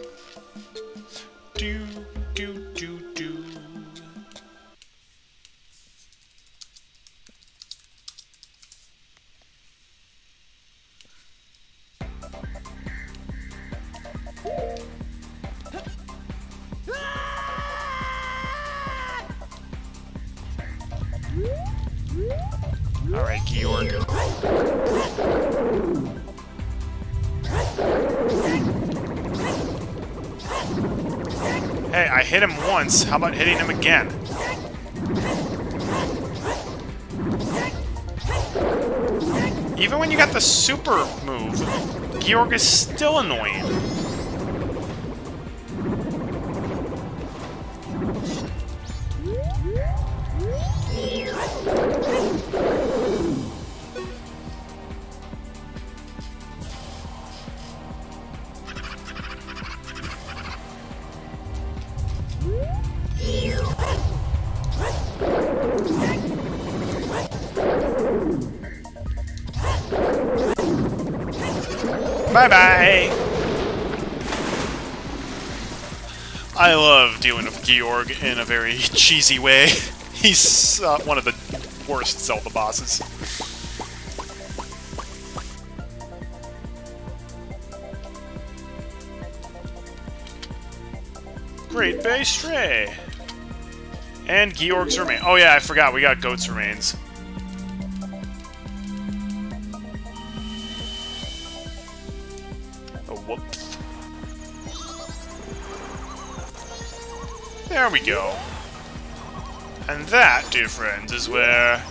Once. How about hitting him again? Even when you got the super move, Gyorg is still annoying. Gyorg in a very cheesy way. He's uh, one of the worst Zelda bosses. Great Bay Stray! And Gyorg's remains. Oh yeah, I forgot, we got Goht's remains. There we go. And that, dear friends, is where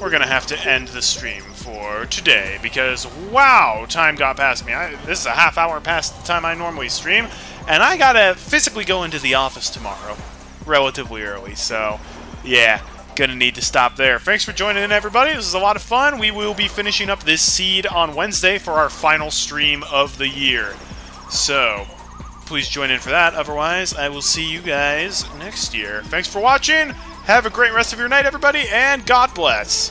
we're gonna have to end the stream for today, because, wow, time got past me. I, this is a half hour past the time I normally stream, and I gotta physically go into the office tomorrow, relatively early, so, yeah, gonna need to stop there. Thanks for joining in, everybody. This was a lot of fun. We will be finishing up this seed on Wednesday for our final stream of the year. So, please join in for that. Otherwise, I will see you guys next year. Thanks for watching. Have a great rest of your night, everybody, and God bless.